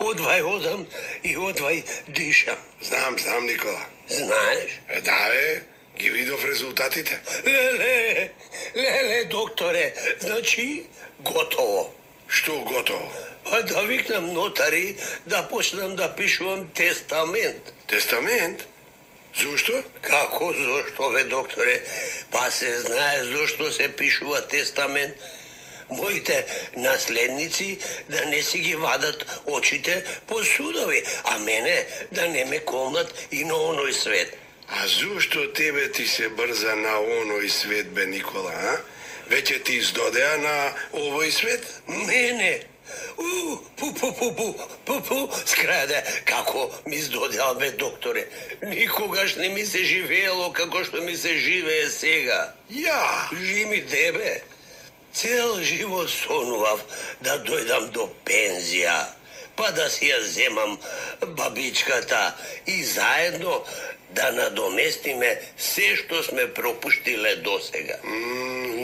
одвај одам и одвај дишам. Знам, знам, Никола. Знаеш? Е, да, бе, ги видов резултатите. Леле, леле, докторе, значи готово. Што готово? Па да викнам нотари да почнам да пишувам тестамент. Тестамент? Зошто? Како зошто, бе, докторе? Па се знае зошто се пишува тестамент. Моите наследници да не си ги вадат очите по судови, а мене да не ме колнат и на оној свет. А зошто тебе ти се брза на оној свет, бе, Никола, а? Веќе ти издодеа на овој свет? Мене? У, пу, пу, пу, пу, пу, пу, скраде, како ми издодеал бе, докторе. Никогаш не ми се живеело како што ми се живее сега. Ја? Жими тебе. Цел живот сонував да дојдам до пензија, па да си ја земам бабичката и заедно да надоместиме се што сме пропуштиле до сега.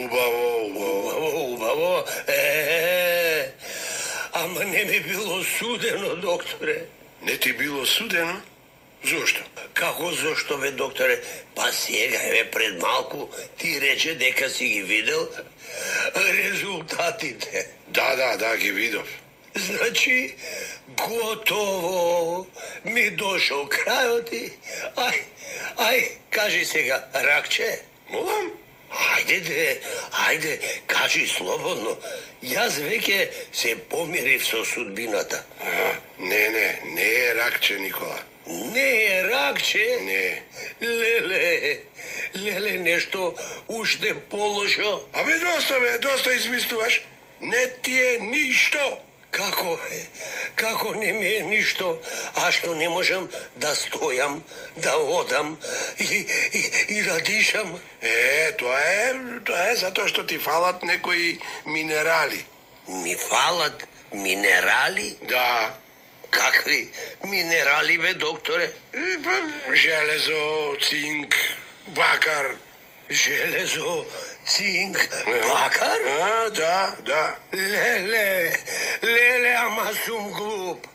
Убаво, убаво. Убаво, убаво. Е, ама не ми било судено, докторе. Не ти било судено? Зошто? Како зошто бе, докторе? Па сега, еве, пред малку ти рече дека си ги видел резултатите. Да, да, да, ги видов. Значи, готово. Ми дошол крајот и... Ај, ај, кажи сега, ракче. Молам? Ајде де, ајде, кажи слободно. Јас веќе се помирив со судбината. А, не, не, не е ракче, Никола. Не е ракче? Не. Леле, леле, нешто уште полошо. Абе, доста, бе, доста измислуваш. Не ти е ништо. Како, како не ми е ништо, а што не можам да стојам, да одам и, и, и да дишам? Е, тоа е, тоа е затоа што ти фалат некои минерали. Ми фалат минерали? Да. Какви минерали, бе, докторе? Железо, цинк, бакар. Железо, цинк, бакар? А, да, да. Леле, леле, ама сум глуп.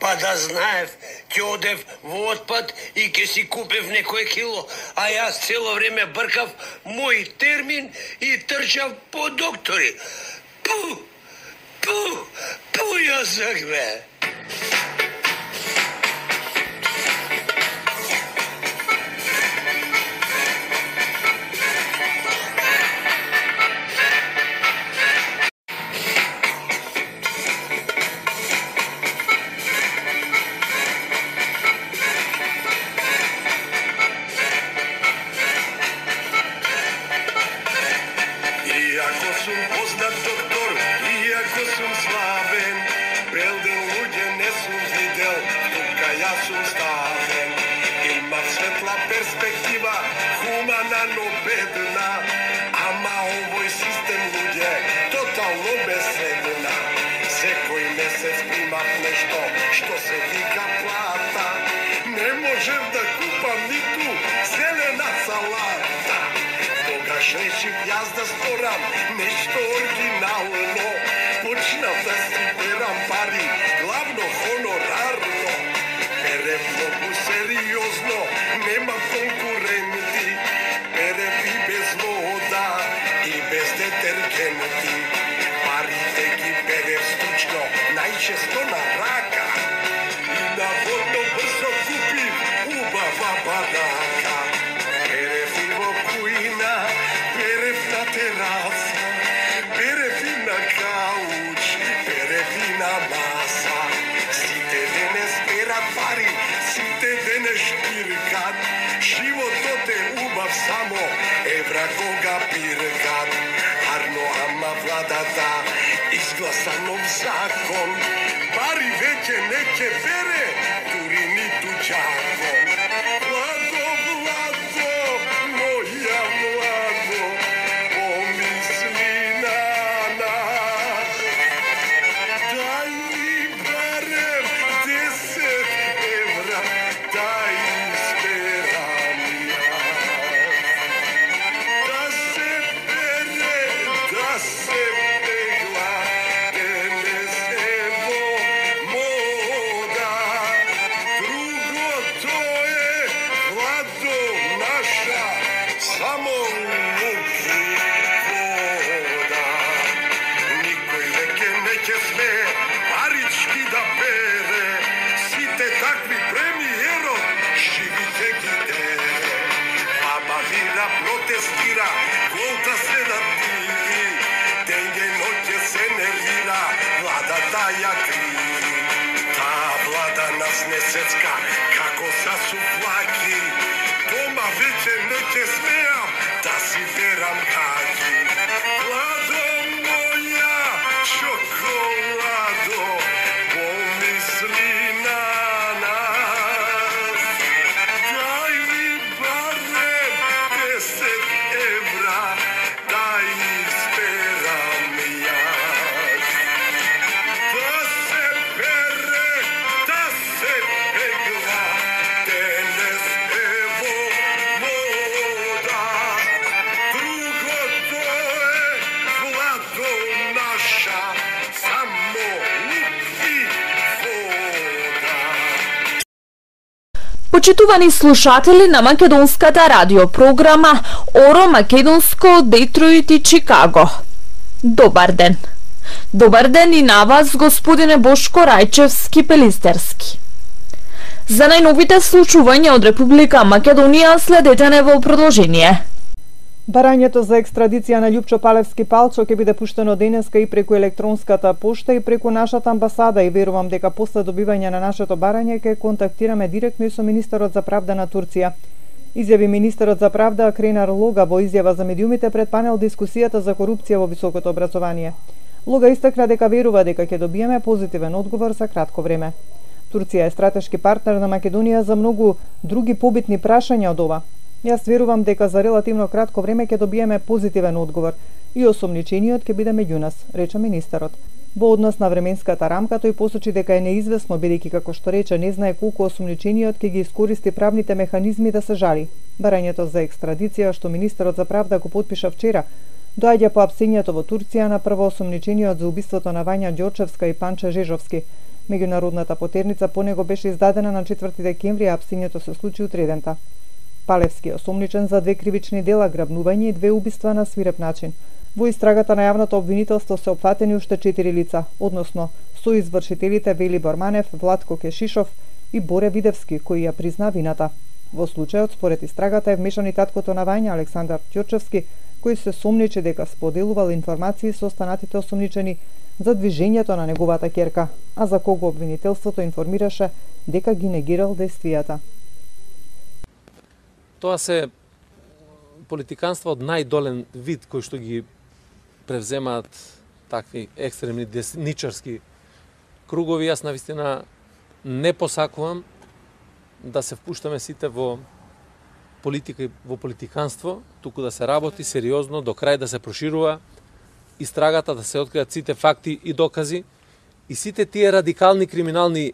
Па да знаев, ќе одев во отпад и ќе си купев некој кило, а јас цело време бркав мој термин и трчав по доктори. Пу, пу, пу, јас бе. secka kako sa šupljaki Doma viće neće smije Почитувани слушатели на македонската радиопрограма Оро Македонско Детройт и Чикаго. Добар ден. Добар ден и на вас, господине Бошко Рајчевски Пелистерски. За најновите случувања од Република Македонија следете не во продолжение. Барањето за екстрадиција на Љупчо Палевски Палчо ќе биде пуштено денеска и преку електронската пошта и преку нашата амбасада и верувам дека после добивање на нашето барање ќе контактираме директно и со министерот за правда на Турција. Изјави министерот за правда Кренар Лога во изјава за медиумите пред панел дискусијата за корупција во високото образование. Лога истакна дека верува дека ќе добиеме позитивен одговор за кратко време. Турција е стратешки партнер на Македонија за многу други побитни прашања од ова. Јас верувам дека за релативно кратко време ќе добиеме позитивен одговор и осомничениот ќе биде меѓу нас, рече министерот. Во однос на временската рамка тој посочи дека е неизвестно бидејќи како што рече не знае колку осумничениот ќе ги искористи правните механизми да се жали. Барањето за екстрадиција што министерот за правда го потпиша вчера доаѓа по апсењето во Турција на прво осумничениот за убиството на Вања Ѓорчевска и Панче Жежовски. Меѓународната потерница по него беше издадена на 4 декември, а апсењето се случи утредента. Палевски е осомничен за две кривични дела, грабнување и две убиства на свиреп начин. Во истрагата на јавното обвинителство се опфатени уште четири лица, односно со извршителите Вели Борманев, Владко Кешишов и Боре Видевски, кои ја призна вината. Во случајот, според истрагата, е вмешан и таткото на Вања Александар Ќорчевски, кој се сомничи дека споделувал информации со останатите осомничени за движењето на неговата керка, а за кого обвинителството информираше дека ги негирал действијата. Тоа се политиканства од најдолен вид кои што ги превземаат такви екстремни десничарски кругови. Јас навистина не посакувам да се впуштаме сите во политика и во политиканство, туку да се работи сериозно, до крај да се проширува истрагата, да се откријат сите факти и докази и сите тие радикални криминални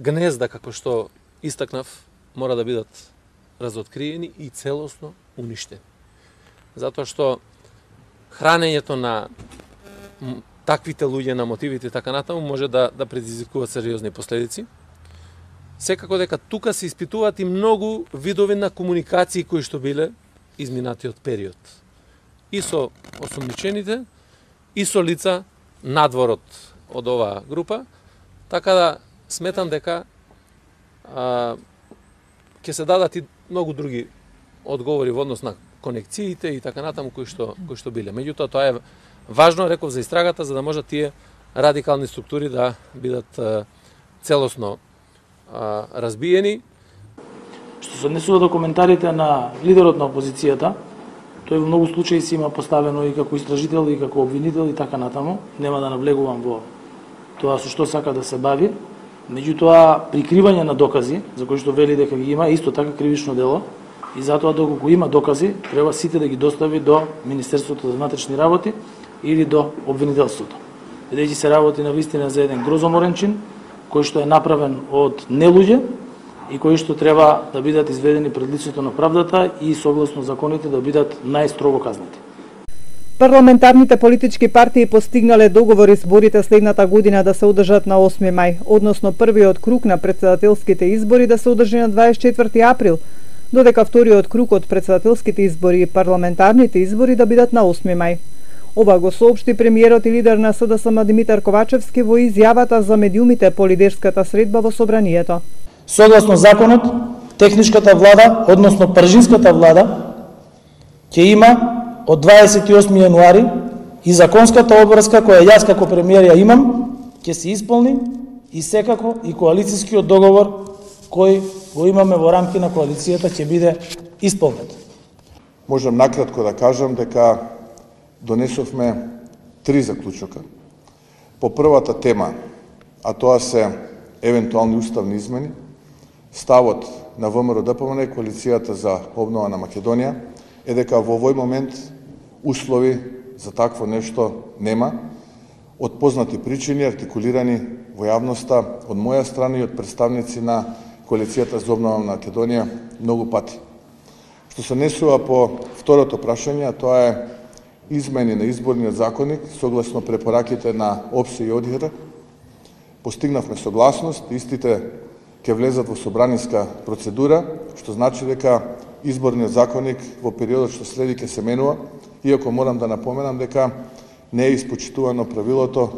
гнезда, како што истакнав, мора да бидат разоткриени и целосно уништени. затоа што хранењето на таквите луѓе на мотивите така натаму може да да предизвикува сериозни последици. Секако дека тука се испитуваат и многу видови на комуникации кои што биле изминатиот период. И со осумничените, и со лица надворот од оваа група, така да сметам дека а, ќе се дадат и многу други одговори во однос на конекциите и така натаму кои што кои што биле. Меѓутоа тоа е важно реков за истрагата за да можат тие радикални структури да бидат целосно разбиени. Што се однесува до коментарите на лидерот на опозицијата, тој во многу случаи се има поставено и како истражител и како обвинител и така натаму. Нема да навлегувам во тоа со што сака да се бави. Меѓутоа, прикривање на докази, за кои што вели дека ги има, исто така кривично дело, и затоа доколку има докази, треба сите да ги достави до Министерството за внатрешни работи или до обвинителството. Бидејќи се работи на вистина за еден грозоморен чин, кој што е направен од нелуѓе и кои што треба да бидат изведени пред лицето на правдата и согласно законите да бидат најстрого казнати. Парламентарните политички партии постигнале договори изборите следната година да се одржат на 8 мај, односно првиот круг на председателските избори да се одржи на 24 април, додека вториот круг од председателските избори и парламентарните избори да бидат на 8 мај. Ова го соопшти премиерот и лидер на СДСМ Димитар Ковачевски во изјавата за медиумите по лидерската средба во собранието. Согласно законот, техничката влада, односно пржинската влада, ќе има од 28 јануари и законската обврска која јас како премиер ја имам, ќе се исполни и секако и коалицијскиот договор кој го имаме во рамки на коалицијата ќе биде исполнет. Можам накратко да кажам дека донесовме три заклучока. По првата тема, а тоа се евентуални уставни измени, ставот на ВМРО ДПМН, коалицијата за обнова на Македонија, е дека во овој момент услови за такво нешто нема, од познати причини артикулирани во јавноста од моја страна и од представници на коалицијата за обнова на Македонија многу пати. Што се несува по второто прашање, тоа е измени на изборниот законник согласно препораките на ОПСЕ и ОДИР, постигнавме согласност, истите ќе влезат во собраниска процедура, што значи дека изборниот законник во периодот што следи ќе се менува, иако морам да напоменам дека не е испочитувано правилото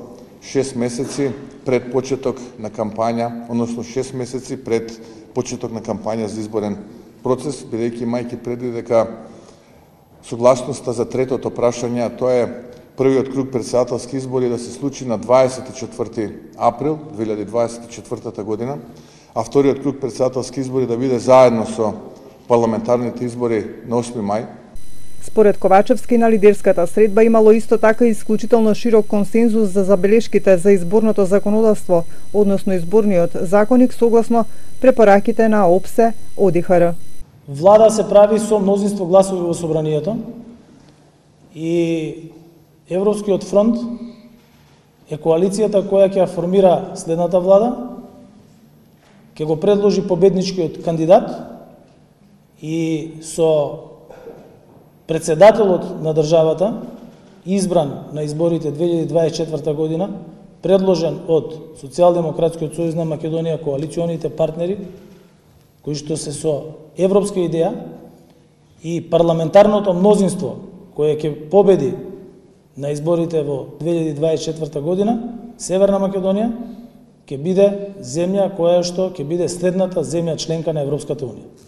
6 месеци пред почеток на кампања, односно 6 месеци пред почеток на кампања за изборен процес, бидејќи мајки преди дека согласноста за третото прашање, а тоа е првиот круг председателски избори да се случи на 24 април 2024 година, а вториот круг председателски избори да биде заедно со парламентарните избори на 8 мај. Според Ковачевски на лидерската средба имало исто така исклучително широк консензус за забелешките за изборното законодавство, односно изборниот законник согласно препораките на ОПСЕ ОДИХР. Влада се прави со мнозинство гласови во собранието и Европскиот фронт е коалицијата која ќе формира следната влада, ќе го предложи победничкиот кандидат и со председателот на државата, избран на изборите 2024 година, предложен од Социјалдемократскиот сојуз на Македонија, коалиционите партнери, кои што се со европска идеја и парламентарното мнозинство кое ќе победи на изборите во 2024 година, Северна Македонија ќе биде земја која што ќе биде следната земја членка на Европската Унија.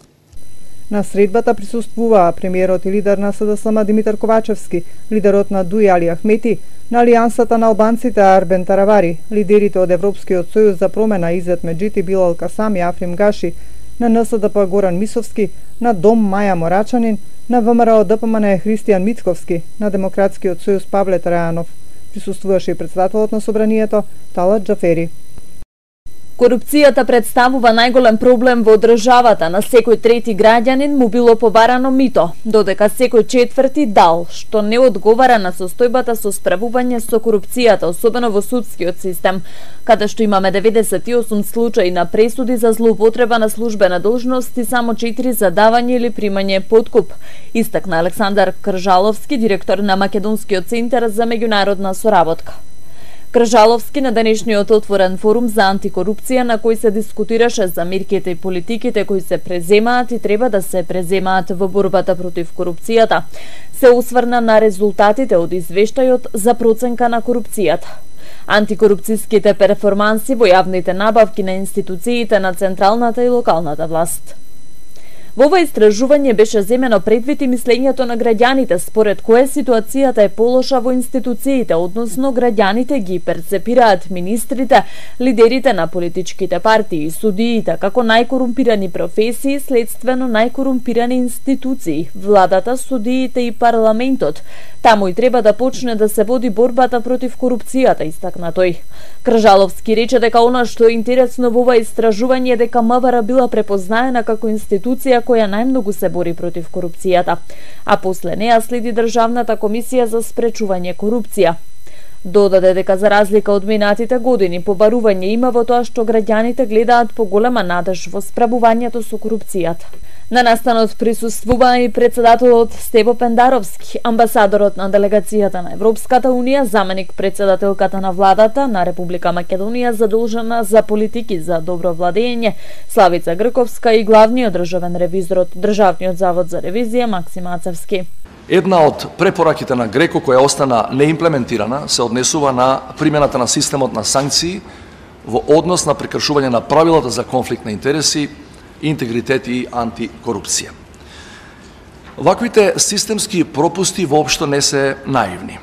На средбата присуствуваа премиерот и лидер на СДСМ Димитар Ковачевски, лидерот на Дуј Али Ахмети, на Алијансата на албанците Арбен Таравари, лидерите од Европскиот сојуз за промена Изет Меджити Билал Касам и Африм Гаши, на НСДП Горан Мисовски, на Дом Маја Морачанин, на ВМРО ДПМН Христијан Мицковски, на Демократскиот сојуз Павле Трајанов. Присуствуваше и председателот на собранието Талат Джафери. Корупцијата представува најголем проблем во државата. На секој трети граѓанин му било побарано мито, додека секој четврти дал, што не одговара на состојбата со справување со корупцијата, особено во судскиот систем, каде што имаме 98 случаи на пресуди за злоупотреба на службена должност и само 4 за давање или примање подкуп, истакна Александар Кржаловски, директор на Македонскиот центар за меѓународна соработка. Кржаловски на денешниот отворен форум за антикорупција на кој се дискутираше за мерките и политиките кои се преземаат и треба да се преземаат во борбата против корупцијата, се усврна на резултатите од извештајот за проценка на корупцијата. Антикорупцијските перформанси во јавните набавки на институциите на централната и локалната власт. Во ова истражување беше земено предвид и мислењето на граѓаните, според кое ситуацијата е полоша во институциите, односно граѓаните ги перцепираат министрите, лидерите на политичките партии и судиите како најкорумпирани професии, следствено најкорумпирани институции, владата, судиите и парламентот. Таму и треба да почне да се води борбата против корупцијата, истакна тој. Кржаловски рече дека она што е интересно во ова истражување е дека МВР била препознаена како институција која најмногу се бори против корупцијата, а после неа следи Државната комисија за спречување корупција. Додаде дека за разлика од минатите години, побарување има во тоа што граѓаните гледаат поголема надеж во справувањето со корупцијата. На настанот присуствува и председателот Степо Пендаровски, амбасадорот на делегацијата на Европската Унија, заменик председателката на владата на Република Македонија задолжена за политики за добро владење, Славица Грковска и главниот државен ревизор од Државниот завод за ревизија Максим Ацевски. Една од препораките на Греко која остана неимплементирана се однесува на примената на системот на санкции во однос на прекршување на правилата за конфликт на интереси интегритет и антикорупција. Ваквите системски пропусти воопшто не се наивни.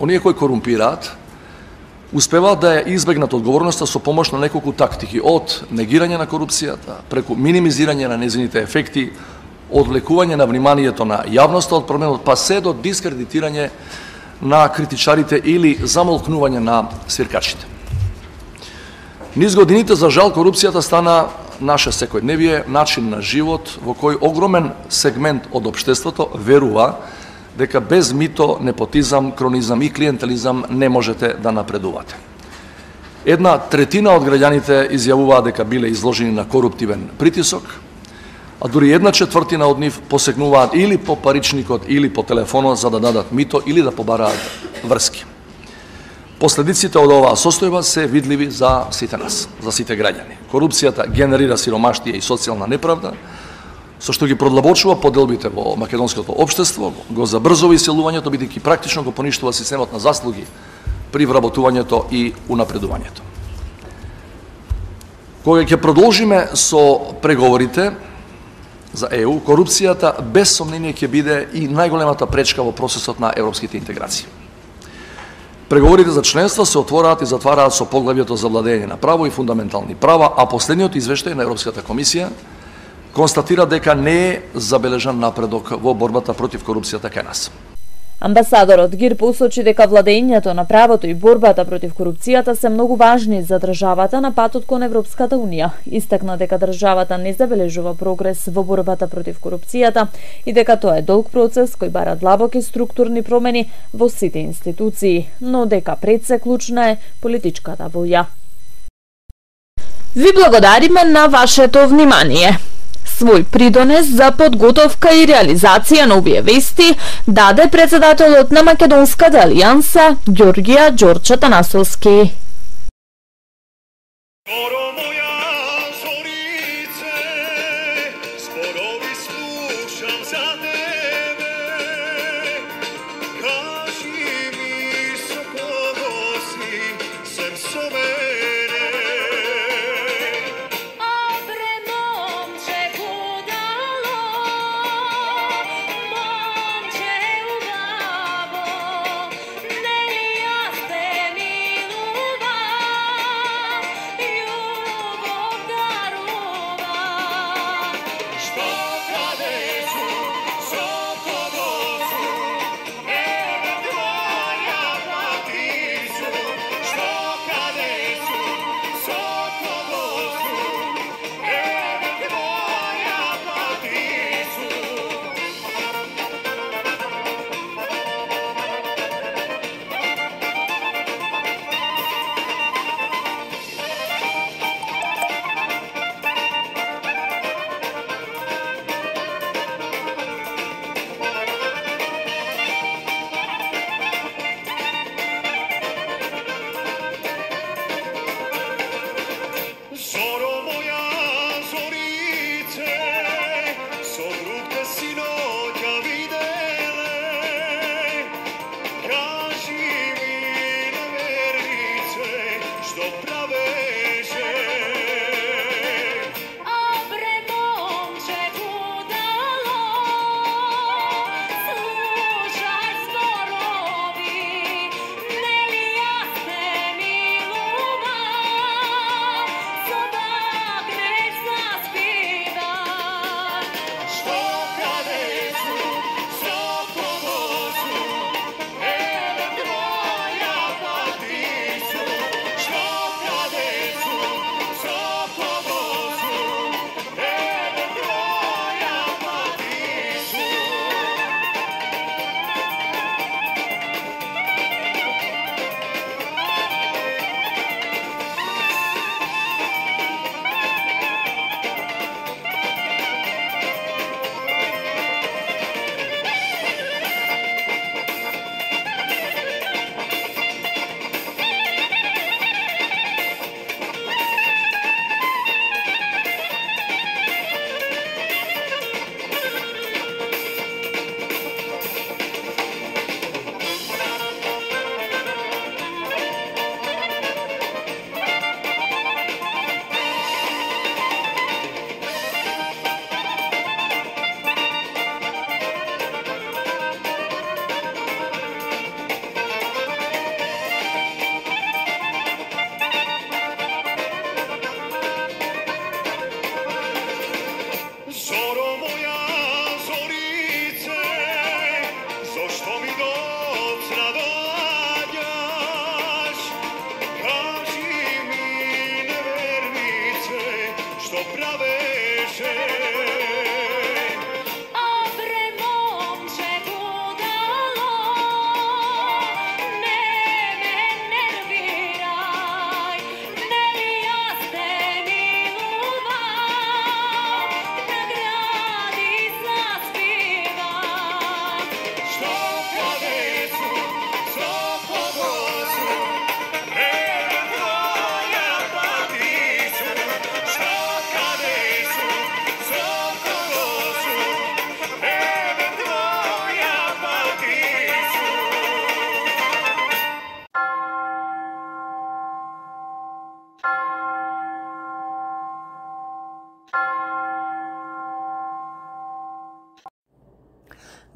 Оние кои корумпираат, успеваат да ја избегнат одговорноста со помош на неколку тактики, од негирање на корупцијата, преку минимизирање на незините ефекти, одвлекување на вниманието на јавноста од променот, па се до дискредитирање на критичарите или замолкнување на свиркачите. Низ годините, за жал, корупцијата стана наше секојдневие, начин на живот во кој огромен сегмент од обштеството верува дека без мито, непотизам, кронизам и клиентелизам не можете да напредувате. Една третина од граѓаните изјавуваа дека биле изложени на коруптивен притисок, а дури една четвртина од нив посегнуваат или по паричникот или по телефонот за да дадат мито или да побараат врски. Последиците од оваа состојба се видливи за сите нас, за сите граѓани. Корупцијата генерира сиромаштија и социјална неправда, со што ги продлабочува поделбите во македонското општество, го забрзува иселувањето, бидејќи практично го поништува системот на заслуги при вработувањето и унапредувањето. Кога ќе продолжиме со преговорите за ЕУ, корупцијата без сомнение ќе биде и најголемата пречка во процесот на европските интеграции. Преговорите за членство се отвораат и затвараат со поглавјето за владење на право и фундаментални права, а последниот извештај на Европската комисија констатира дека не е забележан напредок во борбата против корупцијата кај нас. Амбасадорот Гир посочи дека владењето на правото и борбата против корупцијата се многу важни за државата на патот кон Европската Унија. Истакна дека државата не забележува прогрес во борбата против корупцијата и дека тоа е долг процес кој бара длабоки структурни промени во сите институции, но дека пред се клучна е политичката волја. Ви благодариме на вашето внимание свој придонес за подготовка и реализација на овие вести даде председателот на Македонската алијанса Ѓоргија Ѓорче Танасовски.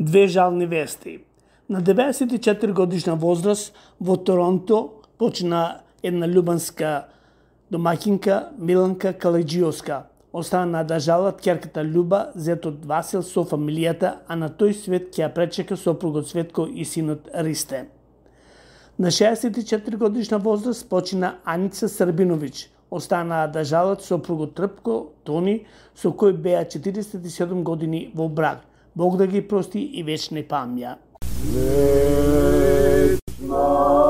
Две жални вести. На 94 годишна возраст во Торонто почина една љубанска домакинка Миланка Каледжиоска. Остана да жалат керката Љуба, зетот Васил со фамилијата, а на тој свет ќе ја пречека сопругот Светко и синот Ристе. На 64 годишна возраст почина Аница Србиновиќ. Останаа да жалат сопругот Трпко Тони, со кој беа 47 години во брак. Бог да ги прости и вечни памја. Со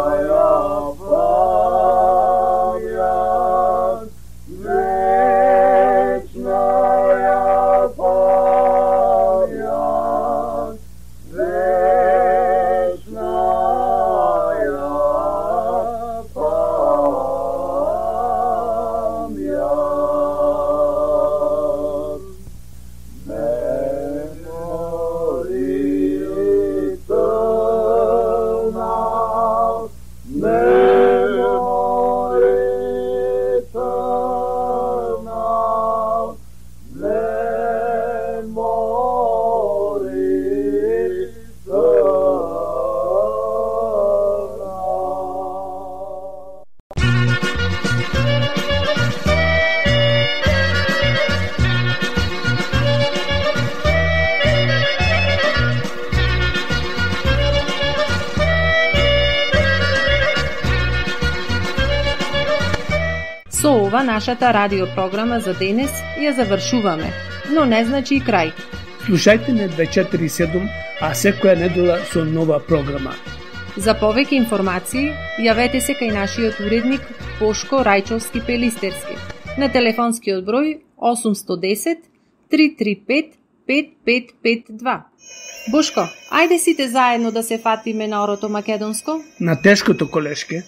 нашата радиопрограма за денес ја завршуваме, но не значи и крај. Слушајте не 247, а секоја недела со нова програма. За повеќе информации, јавете се кај нашиот уредник Пошко Рајчовски Пелистерски на телефонскиот број 810 335 5552. Бошко, ајде сите заедно да се фатиме на орото македонско? На тешкото колешке.